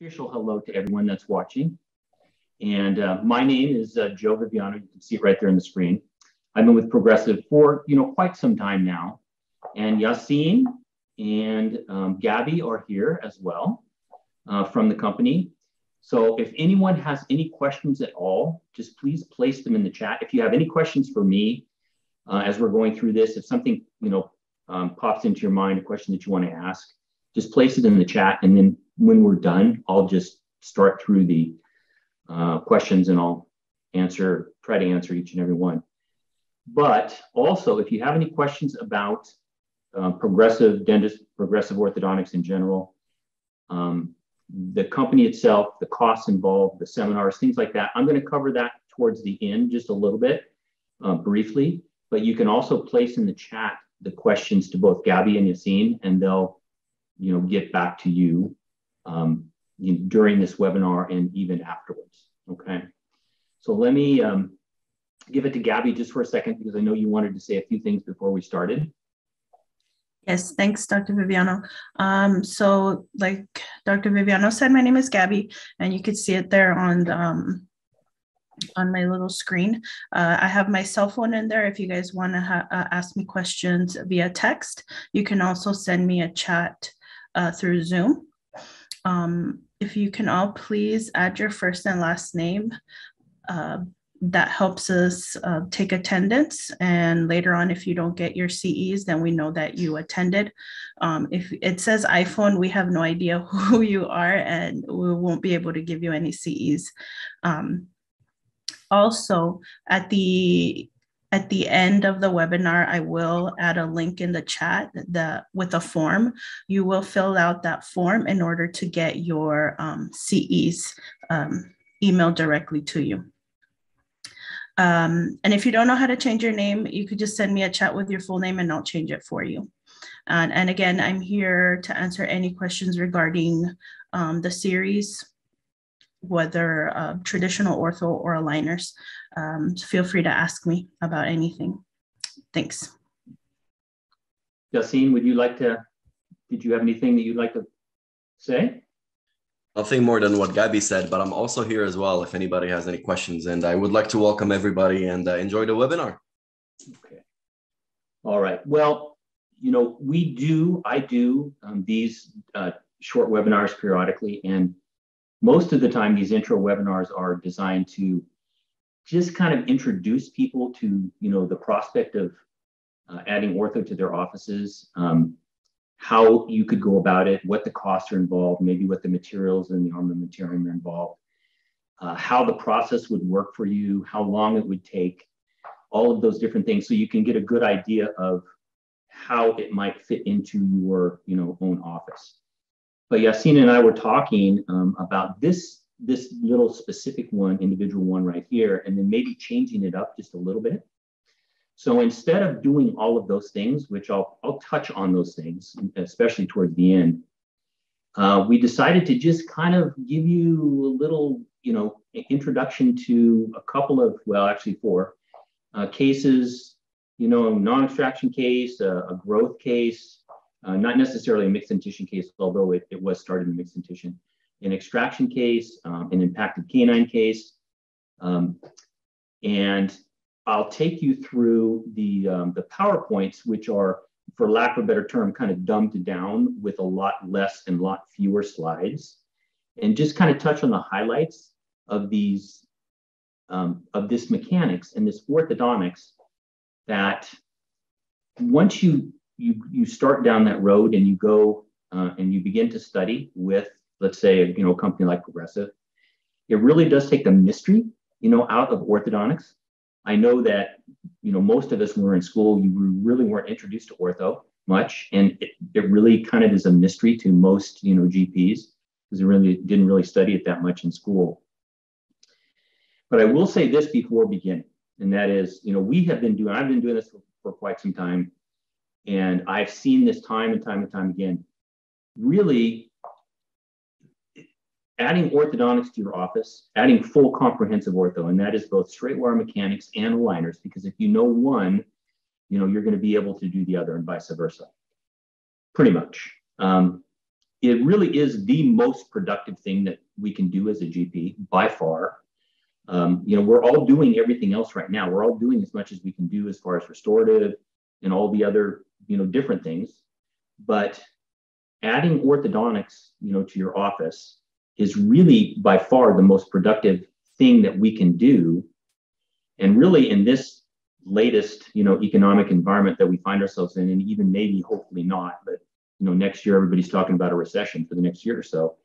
official hello to everyone that's watching. And uh, my name is uh, Joe Viviano. You can see it right there on the screen. I've been with Progressive for you know quite some time now. And Yassine and um, Gabby are here as well uh, from the company. So if anyone has any questions at all, just please place them in the chat. If you have any questions for me uh, as we're going through this, if something you know um, pops into your mind, a question that you want to ask, just place it in the chat. And then when we're done, I'll just start through the uh, questions and I'll answer, try to answer each and every one. But also, if you have any questions about uh, progressive dentist, progressive orthodontics in general, um, the company itself, the costs involved, the seminars, things like that, I'm going to cover that towards the end just a little bit uh, briefly. But you can also place in the chat the questions to both Gabby and Yassine, and they'll, you know, get back to you um, during this webinar and even afterwards. Okay. So let me um, give it to Gabby just for a second because I know you wanted to say a few things before we started. Yes, thanks, Dr. Viviano. Um, so like Dr. Viviano said, my name is Gabby, and you can see it there on um, on my little screen. Uh, I have my cell phone in there. If you guys want to uh, ask me questions via text, you can also send me a chat uh, through Zoom. Um, if you can all please add your first and last name, uh, that helps us uh, take attendance. And later on, if you don't get your CEs, then we know that you attended. Um, if it says iPhone, we have no idea who you are and we won't be able to give you any CEs. Um, also, at the at the end of the webinar, I will add a link in the chat that with a form. You will fill out that form in order to get your um, CEs um, emailed directly to you. Um, and if you don't know how to change your name, you could just send me a chat with your full name and I'll change it for you. And, and again, I'm here to answer any questions regarding um, the series whether uh, traditional ortho or aligners. Um, so feel free to ask me about anything. Thanks. Yassine, would you like to, did you have anything that you'd like to say? Nothing more than what Gabby said, but I'm also here as well if anybody has any questions. And I would like to welcome everybody and uh, enjoy the webinar. Okay. All right. Well, you know, we do, I do um, these uh, short webinars periodically, and most of the time, these intro webinars are designed to just kind of introduce people to, you know, the prospect of uh, adding ortho to their offices, um, how you could go about it, what the costs are involved, maybe what the materials and the armamentarium are involved, uh, how the process would work for you, how long it would take, all of those different things, so you can get a good idea of how it might fit into your, you know, own office. But Yassine and I were talking um, about this this little specific one, individual one right here, and then maybe changing it up just a little bit. So instead of doing all of those things, which I'll, I'll touch on those things, especially towards the end, uh, we decided to just kind of give you a little, you know, introduction to a couple of, well, actually four uh, cases, you know, non-extraction case, a, a growth case, uh, not necessarily a mixed dentition case, although it, it was started in mixed dentition, an extraction case, um, an impacted canine case. Um, and I'll take you through the, um, the PowerPoints, which are, for lack of a better term, kind of dumbed down with a lot less and lot fewer slides, and just kind of touch on the highlights of these, um, of this mechanics and this orthodontics that once you you you start down that road and you go uh, and you begin to study with, let's say, you know, a company like Progressive, it really does take the mystery, you know, out of orthodontics. I know that, you know, most of us when we were in school, you really weren't introduced to ortho much, and it, it really kind of is a mystery to most, you know, GPs because they really didn't really study it that much in school. But I will say this before beginning, and that is, you know, we have been doing, I've been doing this for, for quite some time and I've seen this time and time and time again. Really, adding orthodontics to your office, adding full comprehensive ortho, and that is both straight wire mechanics and aligners, because if you know one, you know, you're going to be able to do the other and vice versa. Pretty much. Um, it really is the most productive thing that we can do as a GP by far. Um, you know, we're all doing everything else right now. We're all doing as much as we can do as far as restorative and all the other, you know, different things. But adding orthodontics, you know, to your office is really by far the most productive thing that we can do. And really in this latest, you know, economic environment that we find ourselves in, and even maybe hopefully not, but you know, next year everybody's talking about a recession for the next year or so.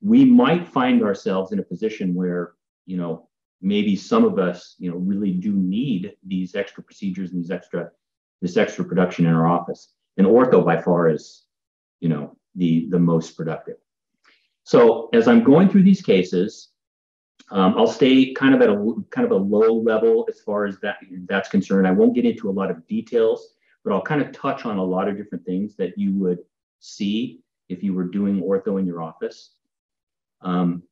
We might find ourselves in a position where, you know, maybe some of us, you know, really do need these extra procedures and these extra, this extra production in our office. And ortho by far is, you know, the the most productive. So as I'm going through these cases, um, I'll stay kind of at a kind of a low level as far as that that's concerned. I won't get into a lot of details, but I'll kind of touch on a lot of different things that you would see if you were doing ortho in your office. Um,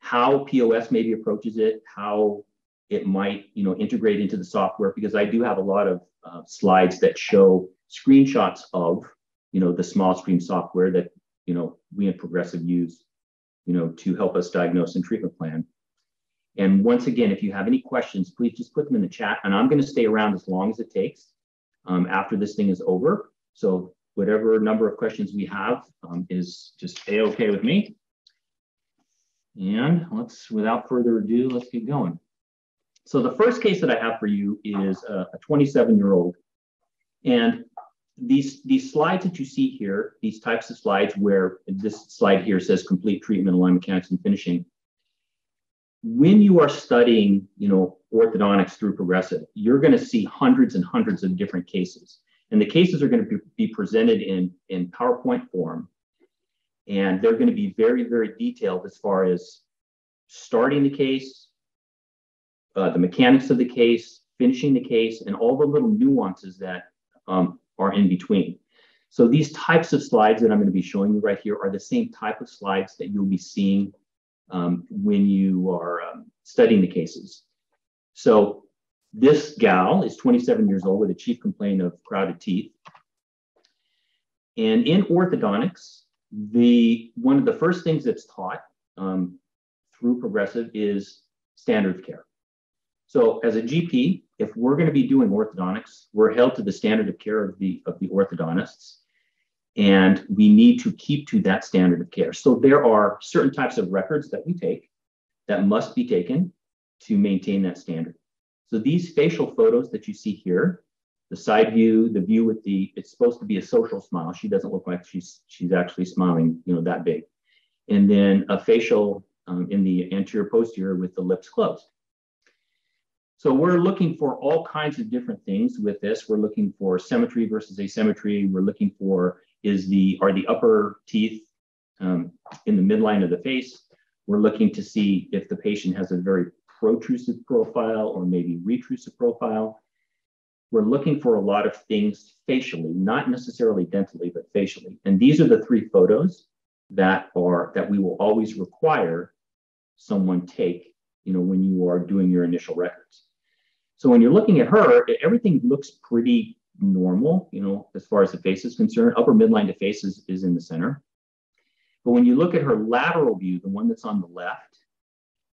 how POS maybe approaches it, how it might you know integrate into the software because I do have a lot of uh, slides that show screenshots of you know the SmileScreen software that you know we in Progressive use you know to help us diagnose and treatment plan. And once again, if you have any questions, please just put them in the chat. And I'm going to stay around as long as it takes um, after this thing is over. So whatever number of questions we have um, is just a-okay with me. And let's, without further ado, let's get going. So the first case that I have for you is a 27-year-old. And these, these slides that you see here, these types of slides where this slide here says complete treatment, align mechanics, and finishing, when you are studying, you know, orthodontics through progressive, you're going to see hundreds and hundreds of different cases. And the cases are going to be, presented in, in PowerPoint form. And they're going to be very, very detailed as far as starting the case, uh, the mechanics of the case, finishing the case, and all the little nuances that um, are in between. So these types of slides that I'm going to be showing you right here are the same type of slides that you'll be seeing um, when you are um, studying the cases. So this gal is 27 years old with a chief complaint of crowded teeth. And in orthodontics, the one of the first things that's taught um, through progressive is standard of care. So as a GP, if we're going to be doing orthodontics, we're held to the standard of care of the of the orthodontists and we need to keep to that standard of care. So there are certain types of records that we take that must be taken to maintain that standard. So these facial photos that you see here, the side view, the view with the, it's supposed to be a social smile. She doesn't look like she's she's actually smiling, you know, that big. And then a facial um, in the anterior posterior with the lips closed. So we're looking for all kinds of different things with this. We're looking for symmetry versus asymmetry. We're looking for is the are the upper teeth um, in the midline of the face. We're looking to see if the patient has a very protrusive profile or maybe retrusive profile. We're looking for a lot of things facially, not necessarily dentally, but facially. And these are the three photos that are that we will always require someone take, you know, when you are doing your initial records. So when you're looking at her, everything looks pretty normal, you know, as far as the face is concerned. Upper midline to face is, is in the center. But when you look at her lateral view, the one that's on the left,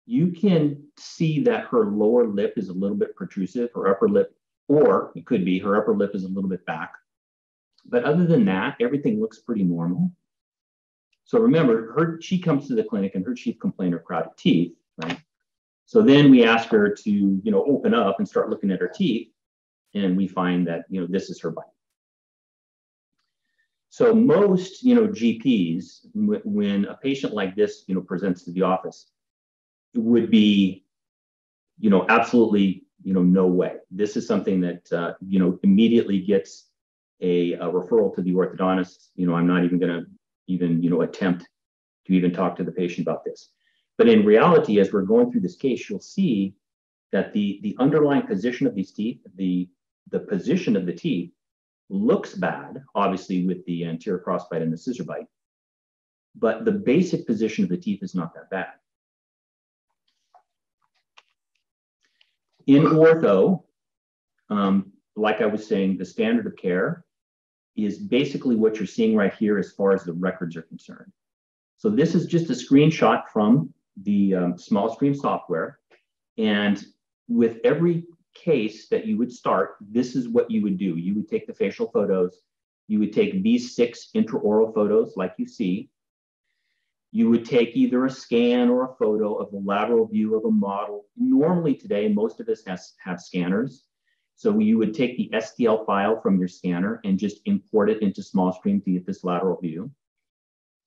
you can see that her lower lip is a little bit protrusive, her upper lip, or it could be her upper lip is a little bit back. But other than that, everything looks pretty normal. So remember, her she comes to the clinic and her chief complaint are crowded teeth, right? So then we ask her to, you know, open up and start looking at her teeth and we find that you know this is her bite. So most you know GPs, when a patient like this you know presents to the office, would be you know absolutely you know no way. This is something that uh, you know immediately gets a, a referral to the orthodontist. You know I'm not even going to even you know attempt to even talk to the patient about this. But in reality, as we're going through this case, you'll see that the, the underlying position of these teeth, the the position of the teeth looks bad, obviously with the anterior crossbite and the scissor bite, but the basic position of the teeth is not that bad. In ortho, um, like I was saying, the standard of care is basically what you're seeing right here as far as the records are concerned. So this is just a screenshot from the um, SmileScreen software. And with every case that you would start, this is what you would do. You would take the facial photos. You would take these six intraoral photos like you see. You would take either a scan or a photo of the lateral view of a model. Normally today, most of us has, have scanners. So you would take the STL file from your scanner and just import it into SmileScreen to get this lateral view.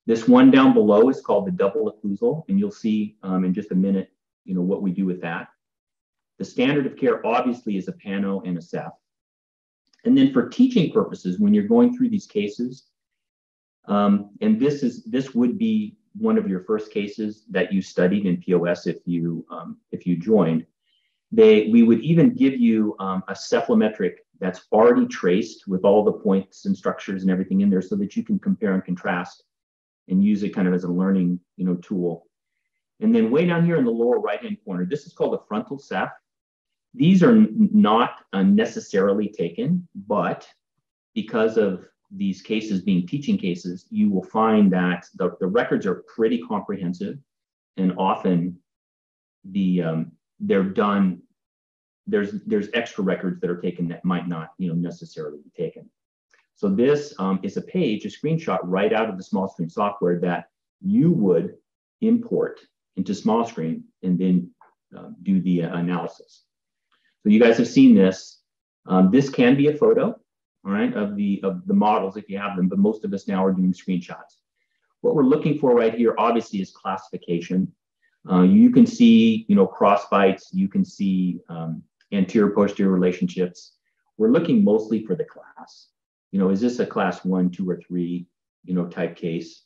This one down below is called the double occlusal, and you'll see um, in just a minute, you know, what we do with that. The standard of care obviously is a Pano and a Ceph. And then for teaching purposes, when you're going through these cases, um, and this is this would be one of your first cases that you studied in POS if you um, if you joined. They we would even give you um, a cephalometric that's already traced with all the points and structures and everything in there, so that you can compare and contrast and use it kind of as a learning you know tool. And then way down here in the lower right hand corner, this is called a frontal ceph. These are not unnecessarily taken, but because of these cases being teaching cases, you will find that the, the records are pretty comprehensive and often the um, they're done there's there's extra records that are taken that might not you know necessarily be taken so this um, is a page a screenshot right out of the SmileScreen software that you would import into SmileScreen and then uh, do the uh, analysis so you guys have seen this. Um, this can be a photo, all right, of the of the models if you have them, but most of us now are doing screenshots. What we're looking for right here, obviously, is classification. Uh, you can see, you know, cross bites. You can see um, anterior posterior relationships. We're looking mostly for the class. You know, is this a class one, two, or three, you know, type case?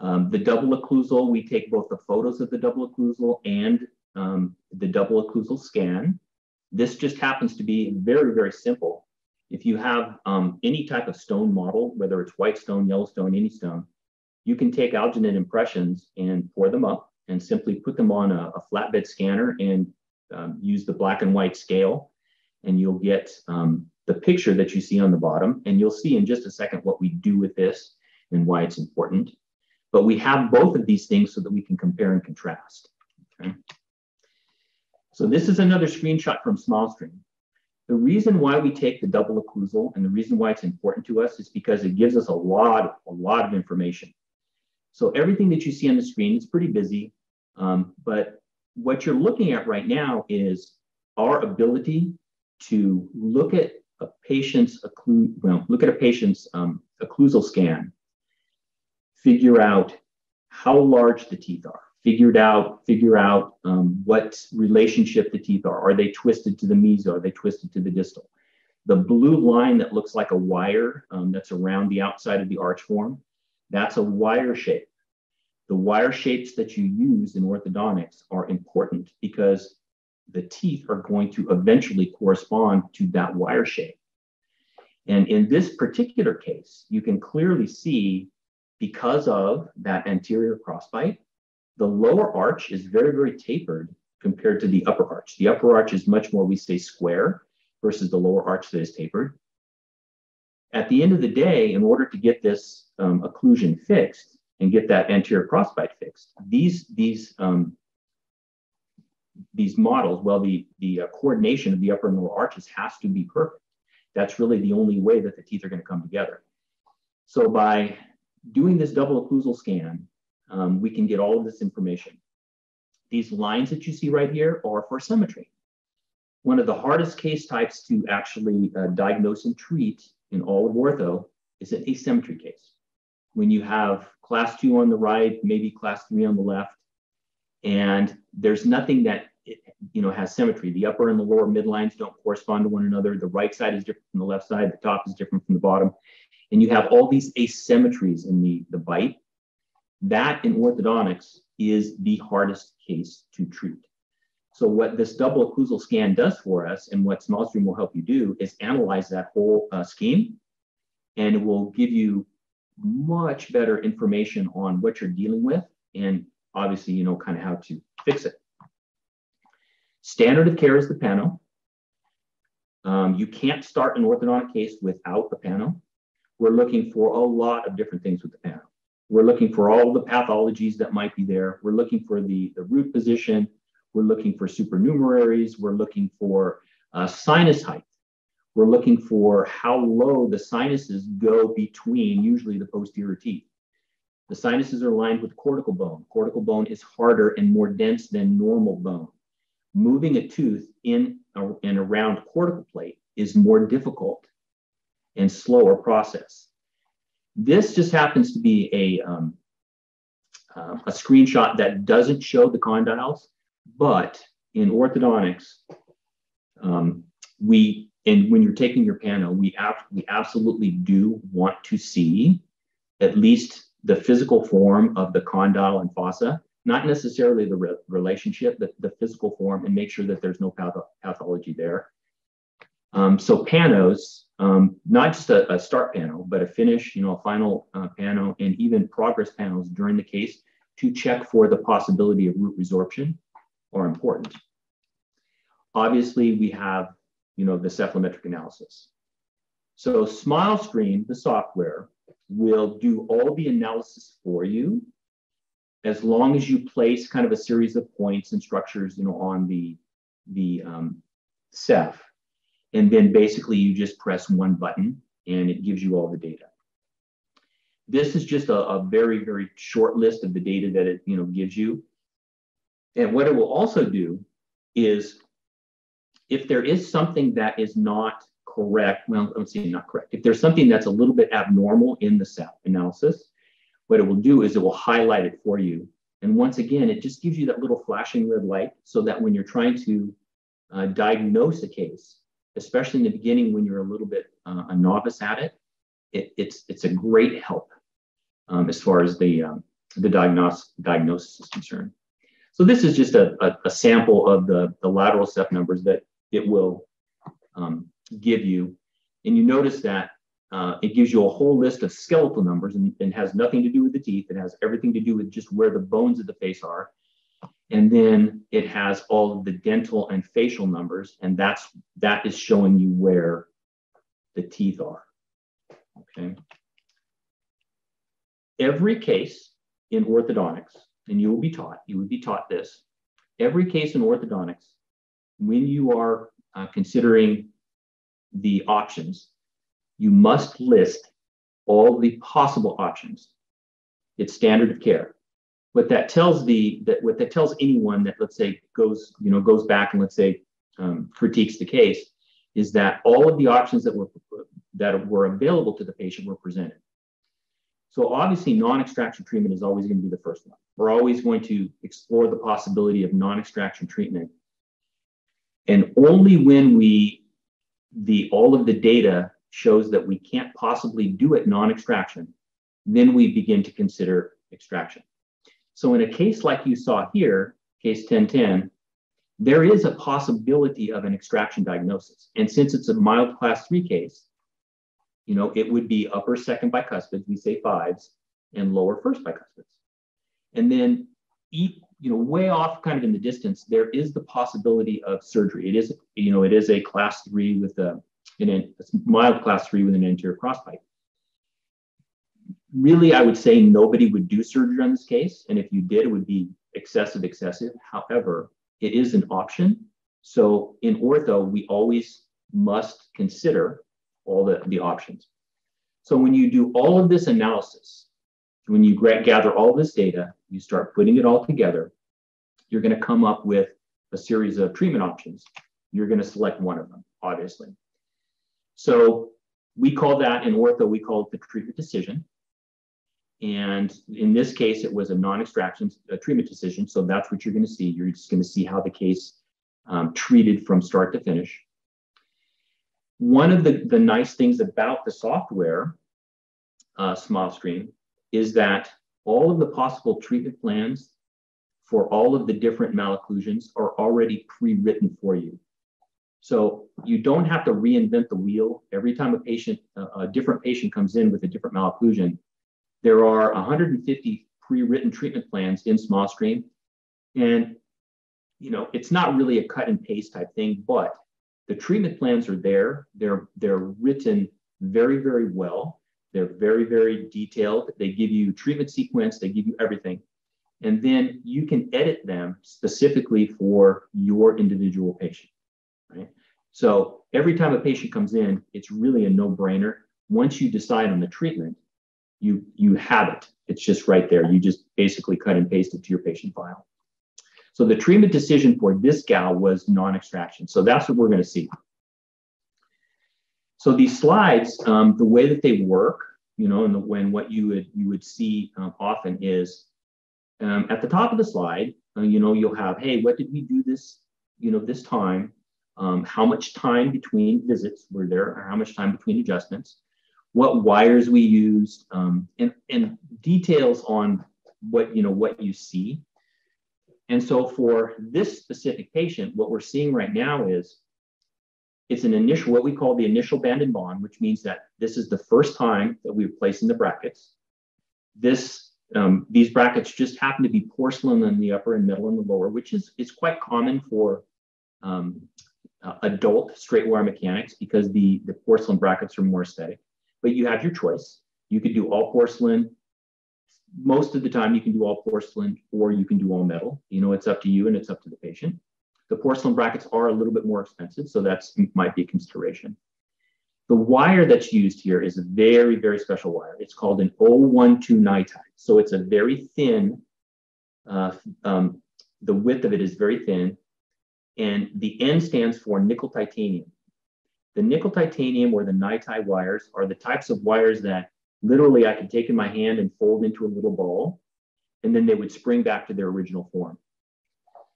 Um, the double occlusal, we take both the photos of the double occlusal and um, the double occlusal scan. This just happens to be very, very simple. If you have um, any type of stone model, whether it's white stone, yellow stone, any stone, you can take alginate impressions and pour them up and simply put them on a, a flatbed scanner and um, use the black and white scale. And you'll get um, the picture that you see on the bottom. And you'll see in just a second what we do with this and why it's important. But we have both of these things so that we can compare and contrast. Okay? So this is another screenshot from SmileScreen. The reason why we take the double occlusal and the reason why it's important to us is because it gives us a lot, a lot of information. So everything that you see on the screen is pretty busy, um, but what you're looking at right now is our ability to look at a patient's occlu- well, look at a patient's um, occlusal scan, figure out how large the teeth are, figured out figure out um, what relationship the teeth are. Are they twisted to the meso? Are they twisted to the distal? The blue line that looks like a wire um, that's around the outside of the arch form, that's a wire shape. The wire shapes that you use in orthodontics are important because the teeth are going to eventually correspond to that wire shape. And in this particular case, you can clearly see because of that anterior crossbite, the lower arch is very, very tapered compared to the upper arch. The upper arch is much more, we say, square versus the lower arch that is tapered. At the end of the day, in order to get this um, occlusion fixed and get that anterior crossbite fixed, these, these, um, these models, well, the, the uh, coordination of the upper and lower arches has to be perfect. That's really the only way that the teeth are going to come together. So by doing this double occlusal scan, um, we can get all of this information. These lines that you see right here are for symmetry. One of the hardest case types to actually uh, diagnose and treat in all of ortho is an asymmetry case. When you have class two on the right, maybe class three on the left, and there's nothing that you know has symmetry. The upper and the lower midlines don't correspond to one another. The right side is different from the left side. The top is different from the bottom. And you have all these asymmetries in the, the bite that in orthodontics is the hardest case to treat. So what this double occlusal scan does for us and what SmileScreen will help you do is analyze that whole uh, scheme and it will give you much better information on what you're dealing with and obviously, you know, kind of how to fix it. Standard of care is the Pano. Um, you can't start an orthodontic case without a pano. We're looking for a lot of different things with the pano. We're looking for all the pathologies that might be there. We're looking for the, the root position. We're looking for supernumeraries. We're looking for uh, sinus height. We're looking for how low the sinuses go between usually the posterior teeth. The sinuses are lined with cortical bone. Cortical bone is harder and more dense than normal bone. Moving a tooth in and around cortical plate is more difficult and slower process. This just happens to be a, um, uh, a screenshot that doesn't show the condyles, but in orthodontics, um, we, and when you're taking your pano, we, ab- we absolutely do want to see at least the physical form of the condyle and fossa, not necessarily the re- relationship, but the physical form, and make sure that there's no path- pathology there. Um, so panos, um, not just a, a, start pano, but a finish, you know, a final uh, pano, and even progress panos during the case to check for the possibility of root resorption are important. Obviously, we have, you know, the cephalometric analysis. So SmileScreen, the software, will do all the analysis for you as long as you place kind of a series of points and structures, you know, on the, the um, Ceph. And then basically you just press one button and it gives you all the data. This is just a, a very, very short list of the data that it, you know, gives you. And what it will also do is if there is something that is not correct, well, let's see, not correct. If there's something that's a little bit abnormal in the Ceph analysis, what it will do is it will highlight it for you. And once again, it just gives you that little flashing red light so that when you're trying to uh, diagnose a case, especially in the beginning when you're a little bit uh, a novice at it, it, it's, it's a great help um, as far as the, um, the diagnos- diagnosis is concerned. So this is just a, a, a, sample of the, the lateral Ceph numbers that it will um, give you. And you notice that uh, it gives you a whole list of skeletal numbers and, and, has nothing to do with the teeth. It has everything to do with just where the bones of the face are. And then it has all of the dental and facial numbers, and that's that is showing you where the teeth are. Okay. Every case in orthodontics, and you will be taught, you would be taught this. Every case in orthodontics, when you are uh, considering the options, you must list all the possible options. It's standard of care. What that tells the that what that tells anyone that let's say goes you know goes back and let's say um, critiques the case is that all of the options that were that were available to the patient were presented. So obviously, non-extraction treatment is always going to be the first one. We're always going to explore the possibility of non-extraction treatment, and only when we the all of the data shows that we can't possibly do it non-extraction, then we begin to consider extraction. So in a case like you saw here, case 1010, there is a possibility of an extraction diagnosis. And since it's a mild class three case, you know, it would be upper second bicuspids, we say fives, and lower first bicuspids. And then you know, way off kind of in the distance, there is the possibility of surgery. It is, you know, it is a class three with a, an, a mild class three with an anterior crossbite. Really, I would say nobody would do surgery on this case. And if you did, it would be excessive, excessive. However, it is an option. So in ortho, we always must consider all the, the options. So when you do all of this analysis, when you gather all this data, you start putting it all together, you're going to come up with a series of treatment options. You're going to select one of them, obviously. So we call that in ortho, we call it the treatment decision. And in this case, it was a non-extraction treatment decision. So that's what you're going to see. You're just going to see how the case um, treated from start to finish. One of the, the nice things about the software, uh, SmileScreen, is that all of the possible treatment plans for all of the different malocclusions are already pre-written for you. So you don't have to reinvent the wheel every time a patient, a different patient comes in with a different malocclusion. There are 150 pre-written treatment plans in SmileScreen, and you know it's not really a cut and paste type thing, but The treatment plans are there. They're, they're written very, very well. They're very, very detailed. They give you treatment sequence, they give you everything. And then you can edit them specifically for your individual patient, right? So every time a patient comes in, it's really a no-brainer. Once you decide on the treatment, you you have it. It's just right there. You just basically cut and paste it to your patient file. So the treatment decision for this gal was non-extraction. So that's what we're going to see. So these slides, um, the way that they work, you know, and when what you would you would see um, often is um, at the top of the slide, uh, you know, you'll have, hey, what did we do this, you know, this time? Um, how much time between visits were there, or how much time between adjustments? What wires we used, um, and, and details on what you know what you see. And so for this specific patient, what we're seeing right now is it's an initial, what we call the initial band and bond, which means that this is the first time that we're placing the brackets. This um, these brackets just happen to be porcelain in the upper and middle and the lower, which is, is quite common for um, uh, adult straight wire mechanics because the, the porcelain brackets are more aesthetic. But you have your choice. You could do all porcelain. Most of the time, you can do all porcelain or you can do all metal. You know, it's up to you and it's up to the patient. The porcelain brackets are a little bit more expensive, so that might be a consideration. The wire that's used here is a very, very special wire. It's called an 012 nitide. So it's a very thin, uh, um, the width of it is very thin, and the N stands for nickel titanium. The nickel titanium or the nitide wires are the types of wires that literally I could take in my hand and fold into a little ball, and then they would spring back to their original form.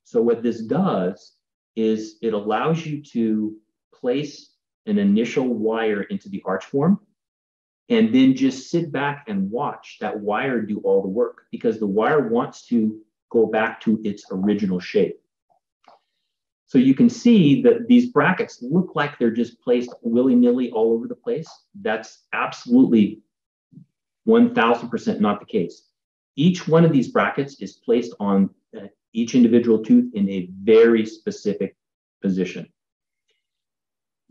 So what this does is it allows you to place an initial wire into the arch form and then just sit back and watch that wire do all the work because the wire wants to go back to its original shape. So you can see that these brackets look like they're just placed willy-nilly all over the place. That's absolutely 1000% not the case. Each one of these brackets is placed on uh, each individual tooth in a very specific position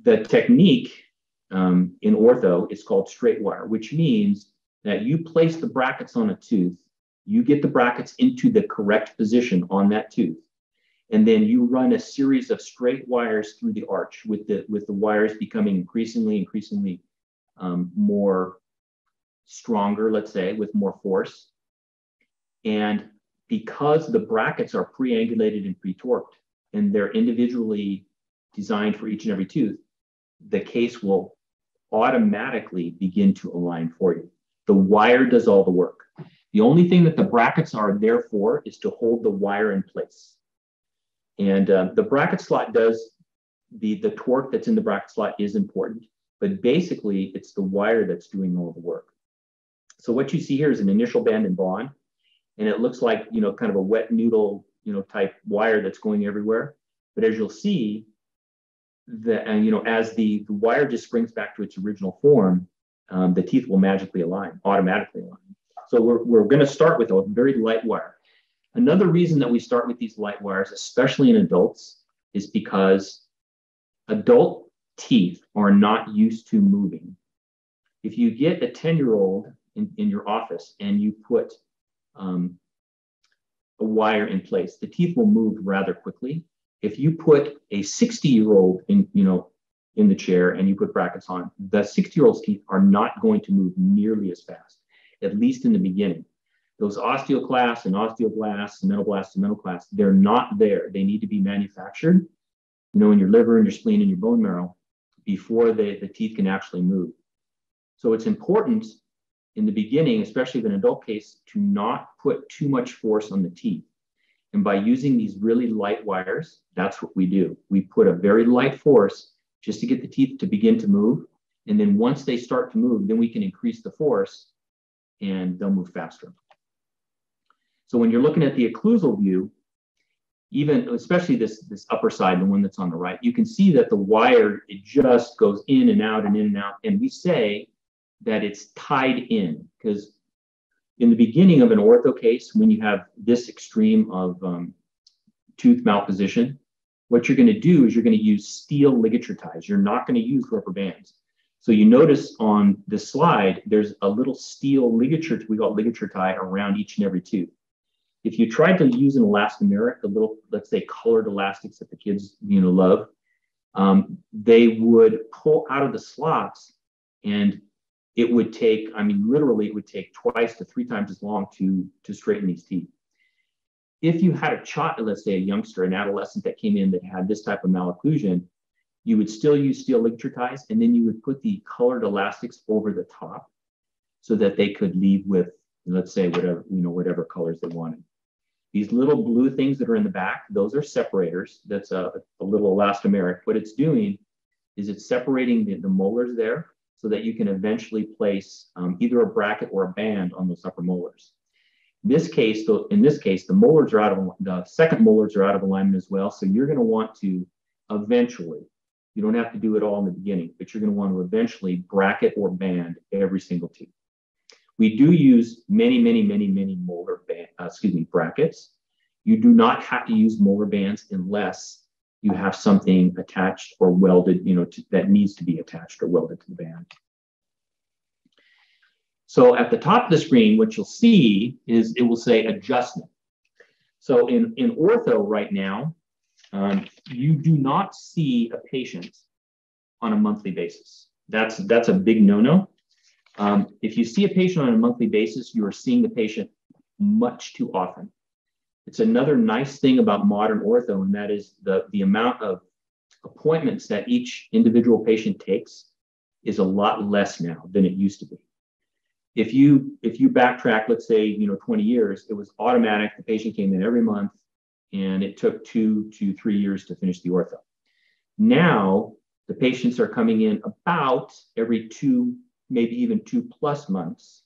the technique um, in ortho is called straight wire, which means that you place the brackets on a tooth, you get the brackets into the correct position on that tooth, and then you run a series of straight wires through the arch with the with the wires becoming increasingly, increasingly um, more stronger, let's say, with more force. And because the brackets are pre-angulated and pre-torqued, and they're individually designed for each and every tooth, the case will automatically begin to align for you. The wire does all the work. The only thing that the brackets are there for is to hold the wire in place. And uh, the bracket slot does, the, the torque that's in the bracket slot is important, but basically it's the wire that's doing all the work. So what you see here is an initial band and bond, and it looks like, you know, kind of a wet noodle, you know, type wire that's going everywhere. But as you'll see, the, and you know, as the, the wire just springs back to its original form, um, the teeth will magically align, automatically align. So we're, we're going to start with a very light wire. Another reason that we start with these light wires, especially in adults, is because adult teeth are not used to moving. If you get a 10 year old in, in your office and you put um, a wire in place, the teeth will move rather quickly if you put a 60 year old in, you know, in the chair and you put brackets on, the 60 year old's teeth are not going to move nearly as fast, at least in the beginning. Those osteoclasts and osteoblasts, blasts and clasts, they're not there. They need to be manufactured, you know, in your liver and your spleen and your bone marrow before the, the teeth can actually move. So it's important in the beginning, especially in an adult case, to not put too much force on the teeth. And by using these really light wires, that's what we do. We put a very light force just to get the teeth to begin to move. And then once they start to move, then we can increase the force and they'll move faster. So when you're looking at the occlusal view, even especially this, this upper side, the one that's on the right, you can see that the wire, it just goes in and out and in and out. And we say that it's tied in because in the beginning of an ortho case, when you have this extreme of um, tooth malposition, what you're going to do is you're going to use steel ligature ties. You're not going to use rubber bands. So you notice on this slide, there's a little steel ligature, we call ligature tie around each and every tooth. If you tried to use an elastomeric, the little, let's say colored elastics that the kids, you know, love, um, they would pull out of the slots and it would take, I mean, literally it would take twice to three times as long to, to straighten these teeth. If you had a child, let's say a youngster, an adolescent that came in that had this type of malocclusion, you would still use steel ligature ties and then you would put the colored elastics over the top so that they could leave with, let's say, whatever, you know, whatever colors they wanted. These little blue things that are in the back, those are separators. That's a, a little elastomeric. What it's doing is it's separating the, the molars there so that you can eventually place um, either a bracket or a band on those upper molars. In this case, though, in this case, the molars are out of the second molars are out of alignment as well. So you're going to want to eventually, you don't have to do it all in the beginning, but you're going to want to eventually bracket or band every single tooth. We do use many, many, many, many molar band, uh, excuse me, brackets. You do not have to use molar bands unless you have something attached or welded, you know, to, that needs to be attached or welded to the band. So at the top of the screen, what you'll see is it will say adjustment. So in, in ortho right now, um, you do not see a patient on a monthly basis. That's, that's a big no-no. Um, if you see a patient on a monthly basis, you are seeing the patient much too often. It's another nice thing about modern ortho, and that is the, the amount of appointments that each individual patient takes is a lot less now than it used to be. If you if you backtrack, let's say you know 20 years, it was automatic. The patient came in every month, and it took two to three years to finish the ortho. Now the patients are coming in about every two maybe even two plus months.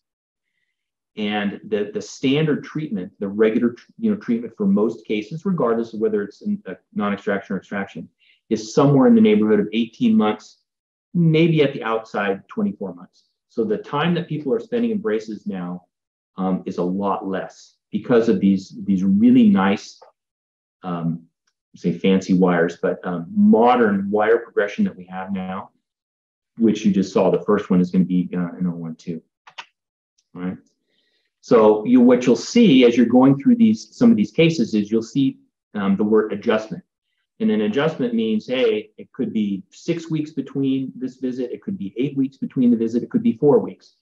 And the, the standard treatment, the regular you know, treatment for most cases, regardless of whether it's a non-extraction or extraction, is somewhere in the neighborhood of 18 months, maybe at the outside 24 months. So the time that people are spending in braces now um, is a lot less because of these, these really nice, um, say fancy wires, but um, modern wire progression that we have now which you just saw. The first one is going to be uh, an 012. All right. So you, what you'll see as you're going through these some of these cases is you'll see um, the word adjustment. And an adjustment means, hey, it could be six weeks between this visit, it could be eight weeks between the visit, it could be four weeks.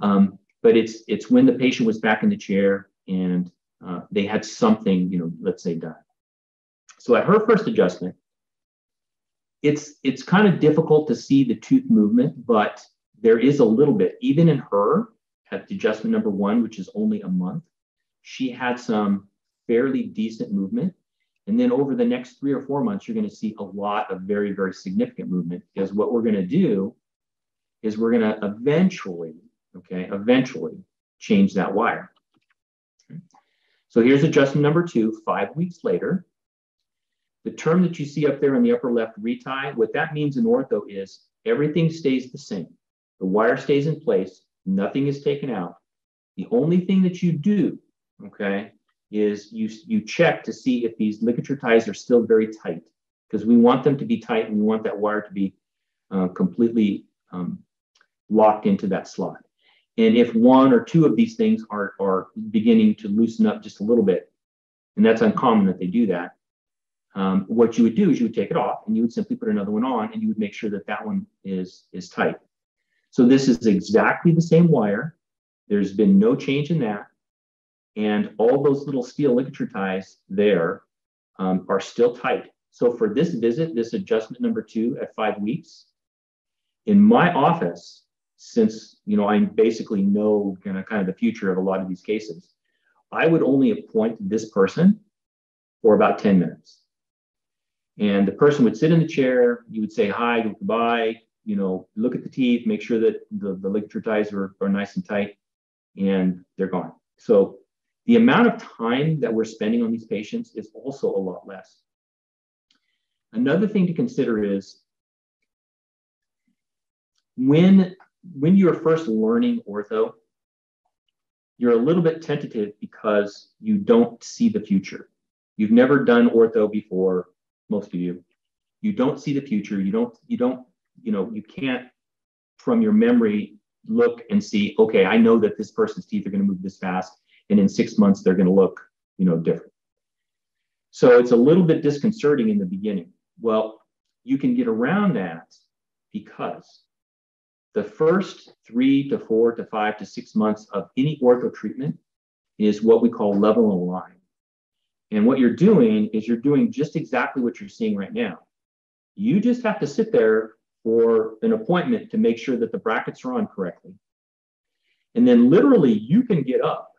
Um, but it's it's when the patient was back in the chair and uh, they had something, you know, let's say done. So at her first adjustment, it's it's kind of difficult to see the tooth movement, but there is a little bit. Even in her, at adjustment number one, which is only a month, she had some fairly decent movement. And then over the next three or four months, you're going to see a lot of very, very significant movement because what we're going to do is we're going to eventually, okay, eventually change that wire. Okay. So here's adjustment number two, five weeks later. The term that you see up there in the upper left, retie, what that means in ortho is everything stays the same. The wire stays in place, nothing is taken out. The only thing that you do, okay, is you, you check to see if these ligature ties are still very tight because we want them to be tight and we want that wire to be uh, completely um, locked into that slot. And if one or two of these things are, are beginning to loosen up just a little bit, and that's uncommon that they do that, um, what you would do is you would take it off and you would simply put another one on and you would make sure that that one is, is tight. So this is exactly the same wire. There's been no change in that. And all those little steel ligature ties there um, are still tight. So for this visit, this adjustment number two at five weeks, in my office, since you know I basically know kind of, kind of the future of a lot of these cases, I would only appoint this person for about 10 minutes. And the person would sit in the chair, you would say hi, goodbye, you know, look at the teeth, make sure that the, the ligature ties are, are nice and tight, and they're gone. So the amount of time that we're spending on these patients is also a lot less. Another thing to consider is when, when you're first learning ortho, you're a little bit tentative because you don't see the future. You've never done ortho before most of you. You don't see the future. You don't, you don't, you know, you can't from your memory look and see, okay, I know that this person's teeth are going to move this fast, and in six months they're going to look, you know, different. So it's a little bit disconcerting in the beginning. Well, you can get around that because the first three to four to five to six months of any ortho treatment is what we call level and align. And what you're doing is you're doing just exactly what you're seeing right now. You just have to sit there for an appointment to make sure that the brackets are on correctly. And then literally you can get up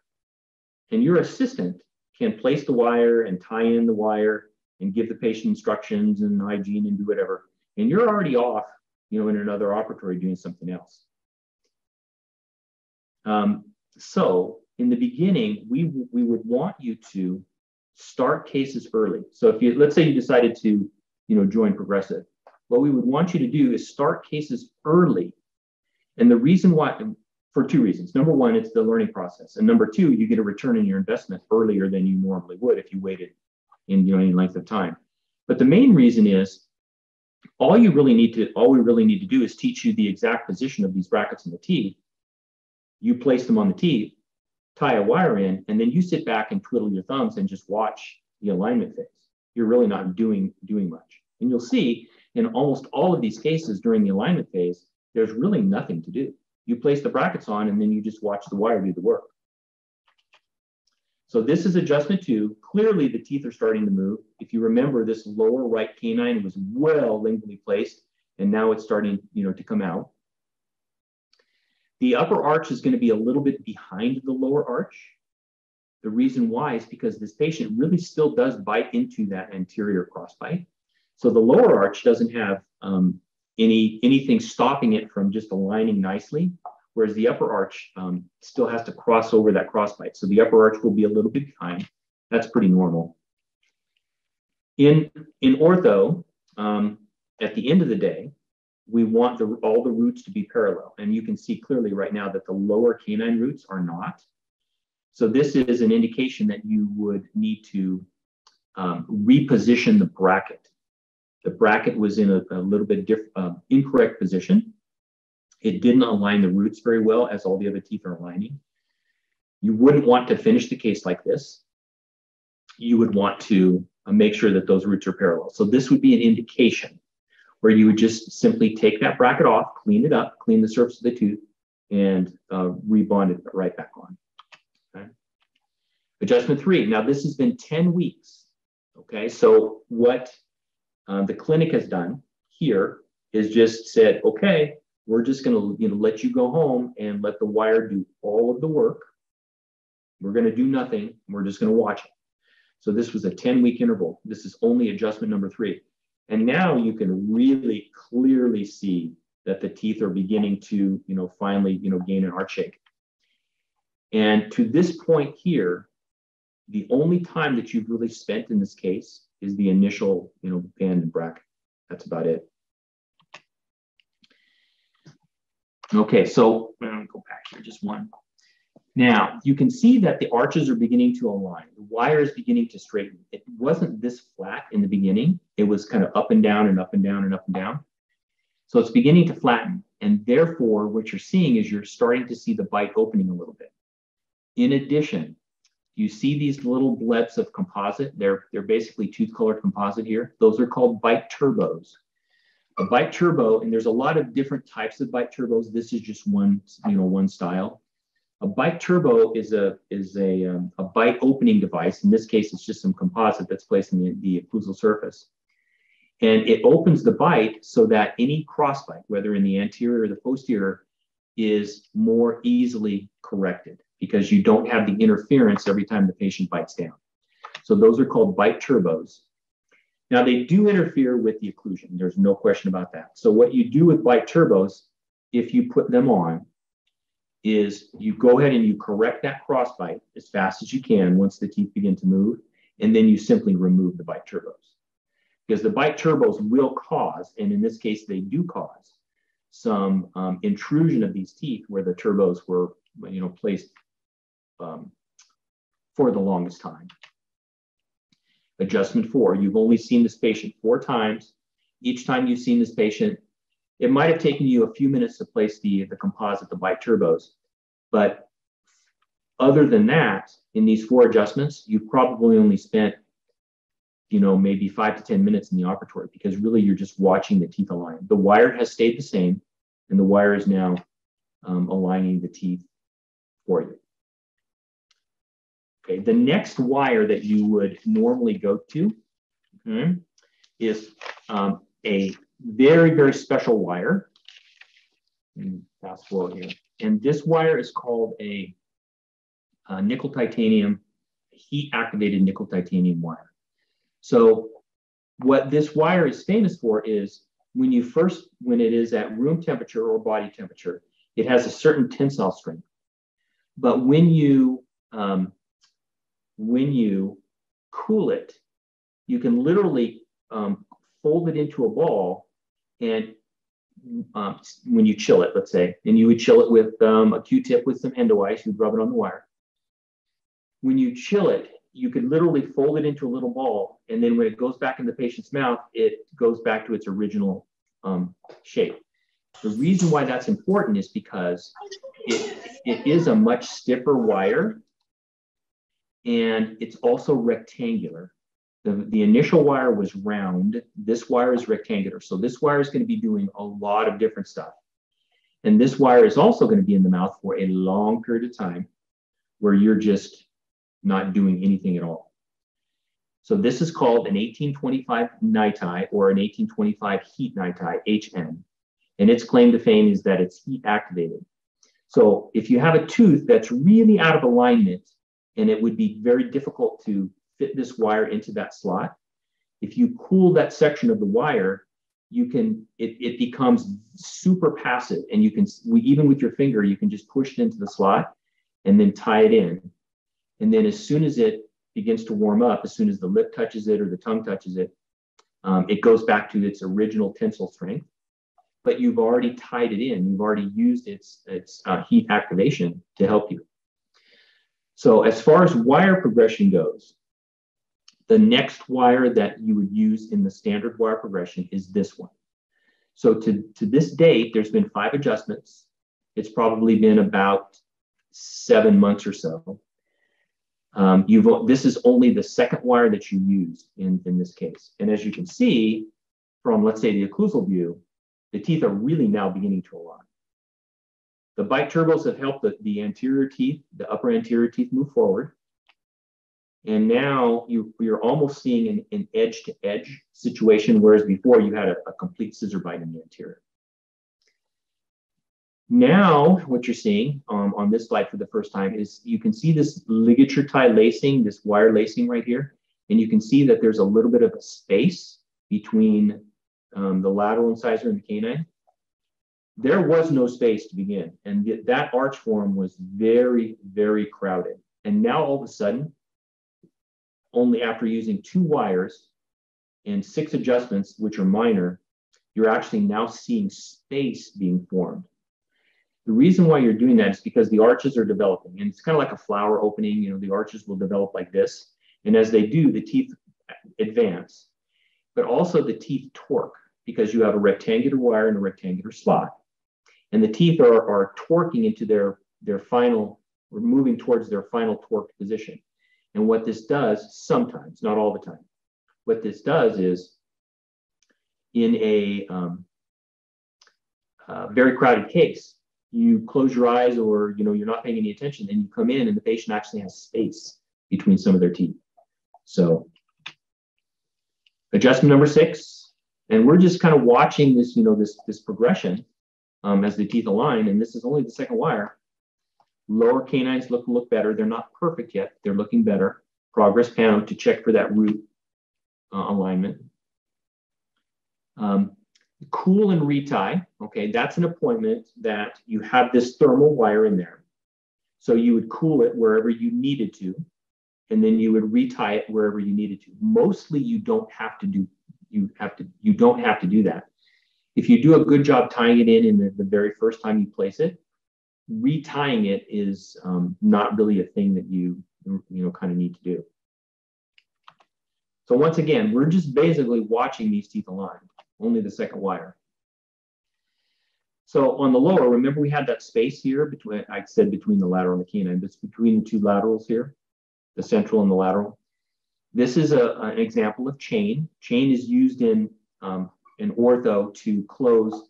and your assistant can place the wire and tie in the wire and give the patient instructions and hygiene and do whatever. And you're already off, you know, in another operatory doing something else. Um, so in the beginning, we, we would want you to start cases early. So if you, let's say you decided to, you know, join Progressive, what we would want you to do is start cases early. And the reason why, for two reasons. Number one, it's the learning process. And number two, you get a return on your investment earlier than you normally would if you waited in you know, any length of time. But the main reason is all you really need to, all we really need to do is teach you the exact position of these brackets in the T. You place them on the teeth, tie a wire in, and then you sit back and twiddle your thumbs and just watch the alignment phase. You're really not doing, doing much. And you'll see in almost all of these cases during the alignment phase, there's really nothing to do. You place the brackets on and then you just watch the wire do the work. So this is adjustment two. Clearly the teeth are starting to move. If you remember, this lower right canine was well lingually placed and now it's starting you know, to come out. The upper arch is going to be a little bit behind the lower arch. The reason why is because this patient really still does bite into that anterior crossbite. So the lower arch doesn't have um, any anything stopping it from just aligning nicely, whereas the upper arch um, still has to cross over that crossbite. So the upper arch will be a little bit behind. That's pretty normal. In, in ortho, um, at the end of the day, we want the, all the roots to be parallel. And you can see clearly right now that the lower canine roots are not. So this is an indication that you would need to um, reposition the bracket. The bracket was in a, a little bit uh, incorrect position. It didn't align the roots very well as all the other teeth are aligning. You wouldn't want to finish the case like this. You would want to uh, make sure that those roots are parallel. So this would be an indication where you would just simply take that bracket off, clean it up, clean the surface of the tooth, and uh, rebond it right back on. Okay. Adjustment three. Now this has been 10 weeks. Okay, so what uh, the clinic has done here is just said, okay, we're just going to you know let you go home and let the wire do all of the work. We're going to do nothing. We're just going to watch it. So this was a 10 week interval. This is only adjustment number three. And now you can really clearly see that the teeth are beginning to, you know, finally, you know, gain an arch shake. And to this point here, the only time that you've really spent in this case is the initial, you know, band and bracket. That's about it. Okay, so I'm gonna go back here just one. Now, you can see that the arches are beginning to align. The wire is beginning to straighten. It wasn't this flat in the beginning. It was kind of up and down and up and down and up and down. So it's beginning to flatten. And therefore, what you're seeing is you're starting to see the bite opening a little bit. In addition, you see these little blebs of composite. They're, they're basically tooth colored composite here. Those are called bite turbos. A bite turbo, and there's a lot of different types of bite turbos. This is just one, you know, one style. A bite turbo is a is a, um, a bite opening device. In this case, it's just some composite that's placed in the, the occlusal surface. And it opens the bite so that any cross crossbite, whether in the anterior or the posterior, is more easily corrected because you don't have the interference every time the patient bites down. So those are called bite turbos. Now they do interfere with the occlusion. There's no question about that. So what you do with bite turbos, if you put them on, is you go ahead and you correct that crossbite as fast as you can once the teeth begin to move, and then you simply remove the bite turbos. Because the bite turbos will cause, and in this case they do cause, some um, intrusion of these teeth where the turbos were you know, placed um, for the longest time. adjustment four. You've only seen this patient four times. Each time you've seen this patient, it might have taken you a few minutes to place the, the composite, the bite turbos. But other than that, in these four adjustments, you've probably only spent, you know, maybe five to 10 minutes in the operatory because really you're just watching the teeth align. The wire has stayed the same and the wire is now um, aligning the teeth for you. Okay, the next wire that you would normally go to okay, is um, a very, very special wire. Fast forward here. And this wire is called a, a nickel titanium, heat activated nickel titanium wire. So what this wire is famous for is when you first, when it is at room temperature or body temperature, it has a certain tensile strength. But when you um, when you cool it, you can literally um, fold it into a ball and um, when you chill it, let's say, and you would chill it with um, a Q-tip with some endo ice, you'd rub it on the wire. When you chill it, you could literally fold it into a little ball, and then when it goes back in the patient's mouth, it goes back to its original um, shape. The reason why that's important is because it, it is a much stiffer wire and it's also rectangular. The, the initial wire was round. This wire is rectangular. So this wire is going to be doing a lot of different stuff. And this wire is also going to be in the mouth for a long period of time where you're just not doing anything at all. So this is called an 1825 NiTi or an 1825 heat NiTi, HN. And its claim to fame is that it's heat activated. So if you have a tooth that's really out of alignment and it would be very difficult to fit this wire into that slot. If you cool that section of the wire, you can it, it becomes super passive and you can we, even with your finger you can just push it into the slot and then tie it in. And then as soon as it begins to warm up as soon as the lip touches it or the tongue touches it um, it goes back to its original tensile strength. But you've already tied it in. You've already used its its uh, heat activation to help you. So as far as wire progression goes, the next wire that you would use in the standard wire progression is this one. So to, to this date, there's been five adjustments. It's probably been about seven months or so. Um, you've, this is only the second wire that you use in, in this case. And as you can see from, let's say, the occlusal view, the teeth are really now beginning to align. The bite turbos have helped the, the anterior teeth, the upper anterior teeth move forward. And now you, you're almost seeing an, an edge to edge situation, whereas before you had a, a complete scissor bite in the anterior. Now, what you're seeing um, on this slide for the first time is you can see this ligature tie lacing, this wire lacing right here. And you can see that there's a little bit of a space between um, the lateral incisor and the canine there was no space to begin. And that arch form was very, very crowded. And now all of a sudden, only after using two wires and six adjustments, which are minor, you're actually now seeing space being formed. The reason why you're doing that is because the arches are developing and it's kind of like a flower opening. You know, the arches will develop like this. And as they do, the teeth advance, but also the teeth torque because you have a rectangular wire and a rectangular slot and the teeth are, are torquing into their, their final, or moving towards their final torque position. And what this does, sometimes, not all the time, what this does is in a um, uh, very crowded case, you close your eyes or you know you're not paying any attention, and you come in and the patient actually has space between some of their teeth. So adjustment number six, and we're just kind of watching this, you know, this this progression um, as the teeth align, and this is only the second wire. Lower canines look look better. They're not perfect yet. They're looking better. Progress pano to check for that root uh, alignment. Um, cool and retie. Okay, that's an appointment that you have this thermal wire in there. So you would cool it wherever you needed to, and then you would retie it wherever you needed to. Mostly, you don't have to do you have to you don't have to do that. If you do a good job tying it in in the, the very first time you place it, retying it is um, not really a thing that you you know kind of need to do. So once again, we're just basically watching these teeth align, only the second wire. So on the lower, remember we had that space here between, I said between the lateral and the canine, but it's between the two laterals here, the central and the lateral. This is a, an example of chain. Chain is used in, um, in ortho to close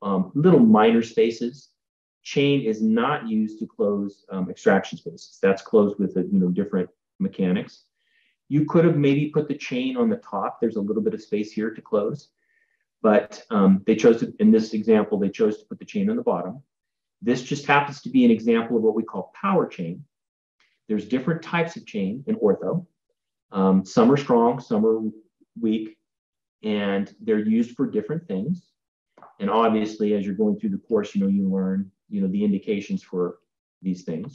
um, little minor spaces. Chain is not used to close um, extraction spaces. That's closed with a, you know different mechanics. You could have maybe put the chain on the top. There's a little bit of space here to close, but um, they chose to, in this example, they chose to put the chain on the bottom. This just happens to be an example of what we call power chain. There's different types of chain in ortho. Um, some are strong, some are weak, and they're used for different things. And obviously, as you're going through the course, you know, you learn, you know, the indications for these things.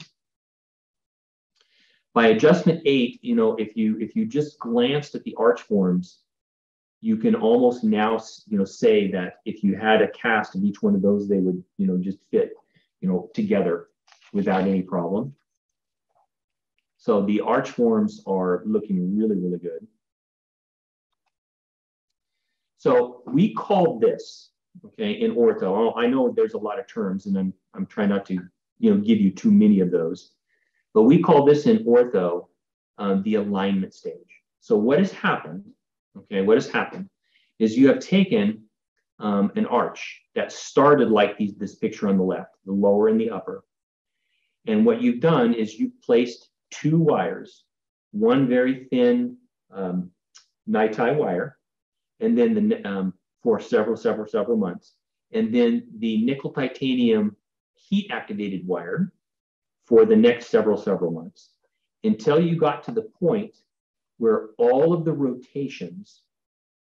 By adjustment eight, you know, if you if you just glanced at the arch forms, you can almost now, you know, say that if you had a cast of each one of those, they would, you know, just fit, you know, together without any problem. So the arch forms are looking really, really good. So we call this, okay, in ortho, I know there's a lot of terms and I'm, I'm trying not to, you know, give you too many of those, but we call this in ortho um, the alignment stage. So what has happened, okay, what has happened is you have taken um, an arch that started like these, this picture on the left, the lower and the upper. And what you've done is you've placed two wires, one very thin um, wire, and then the um, for several, several, several months, and then the nickel titanium heat activated wire for the next several, several months until you got to the point where all of the rotations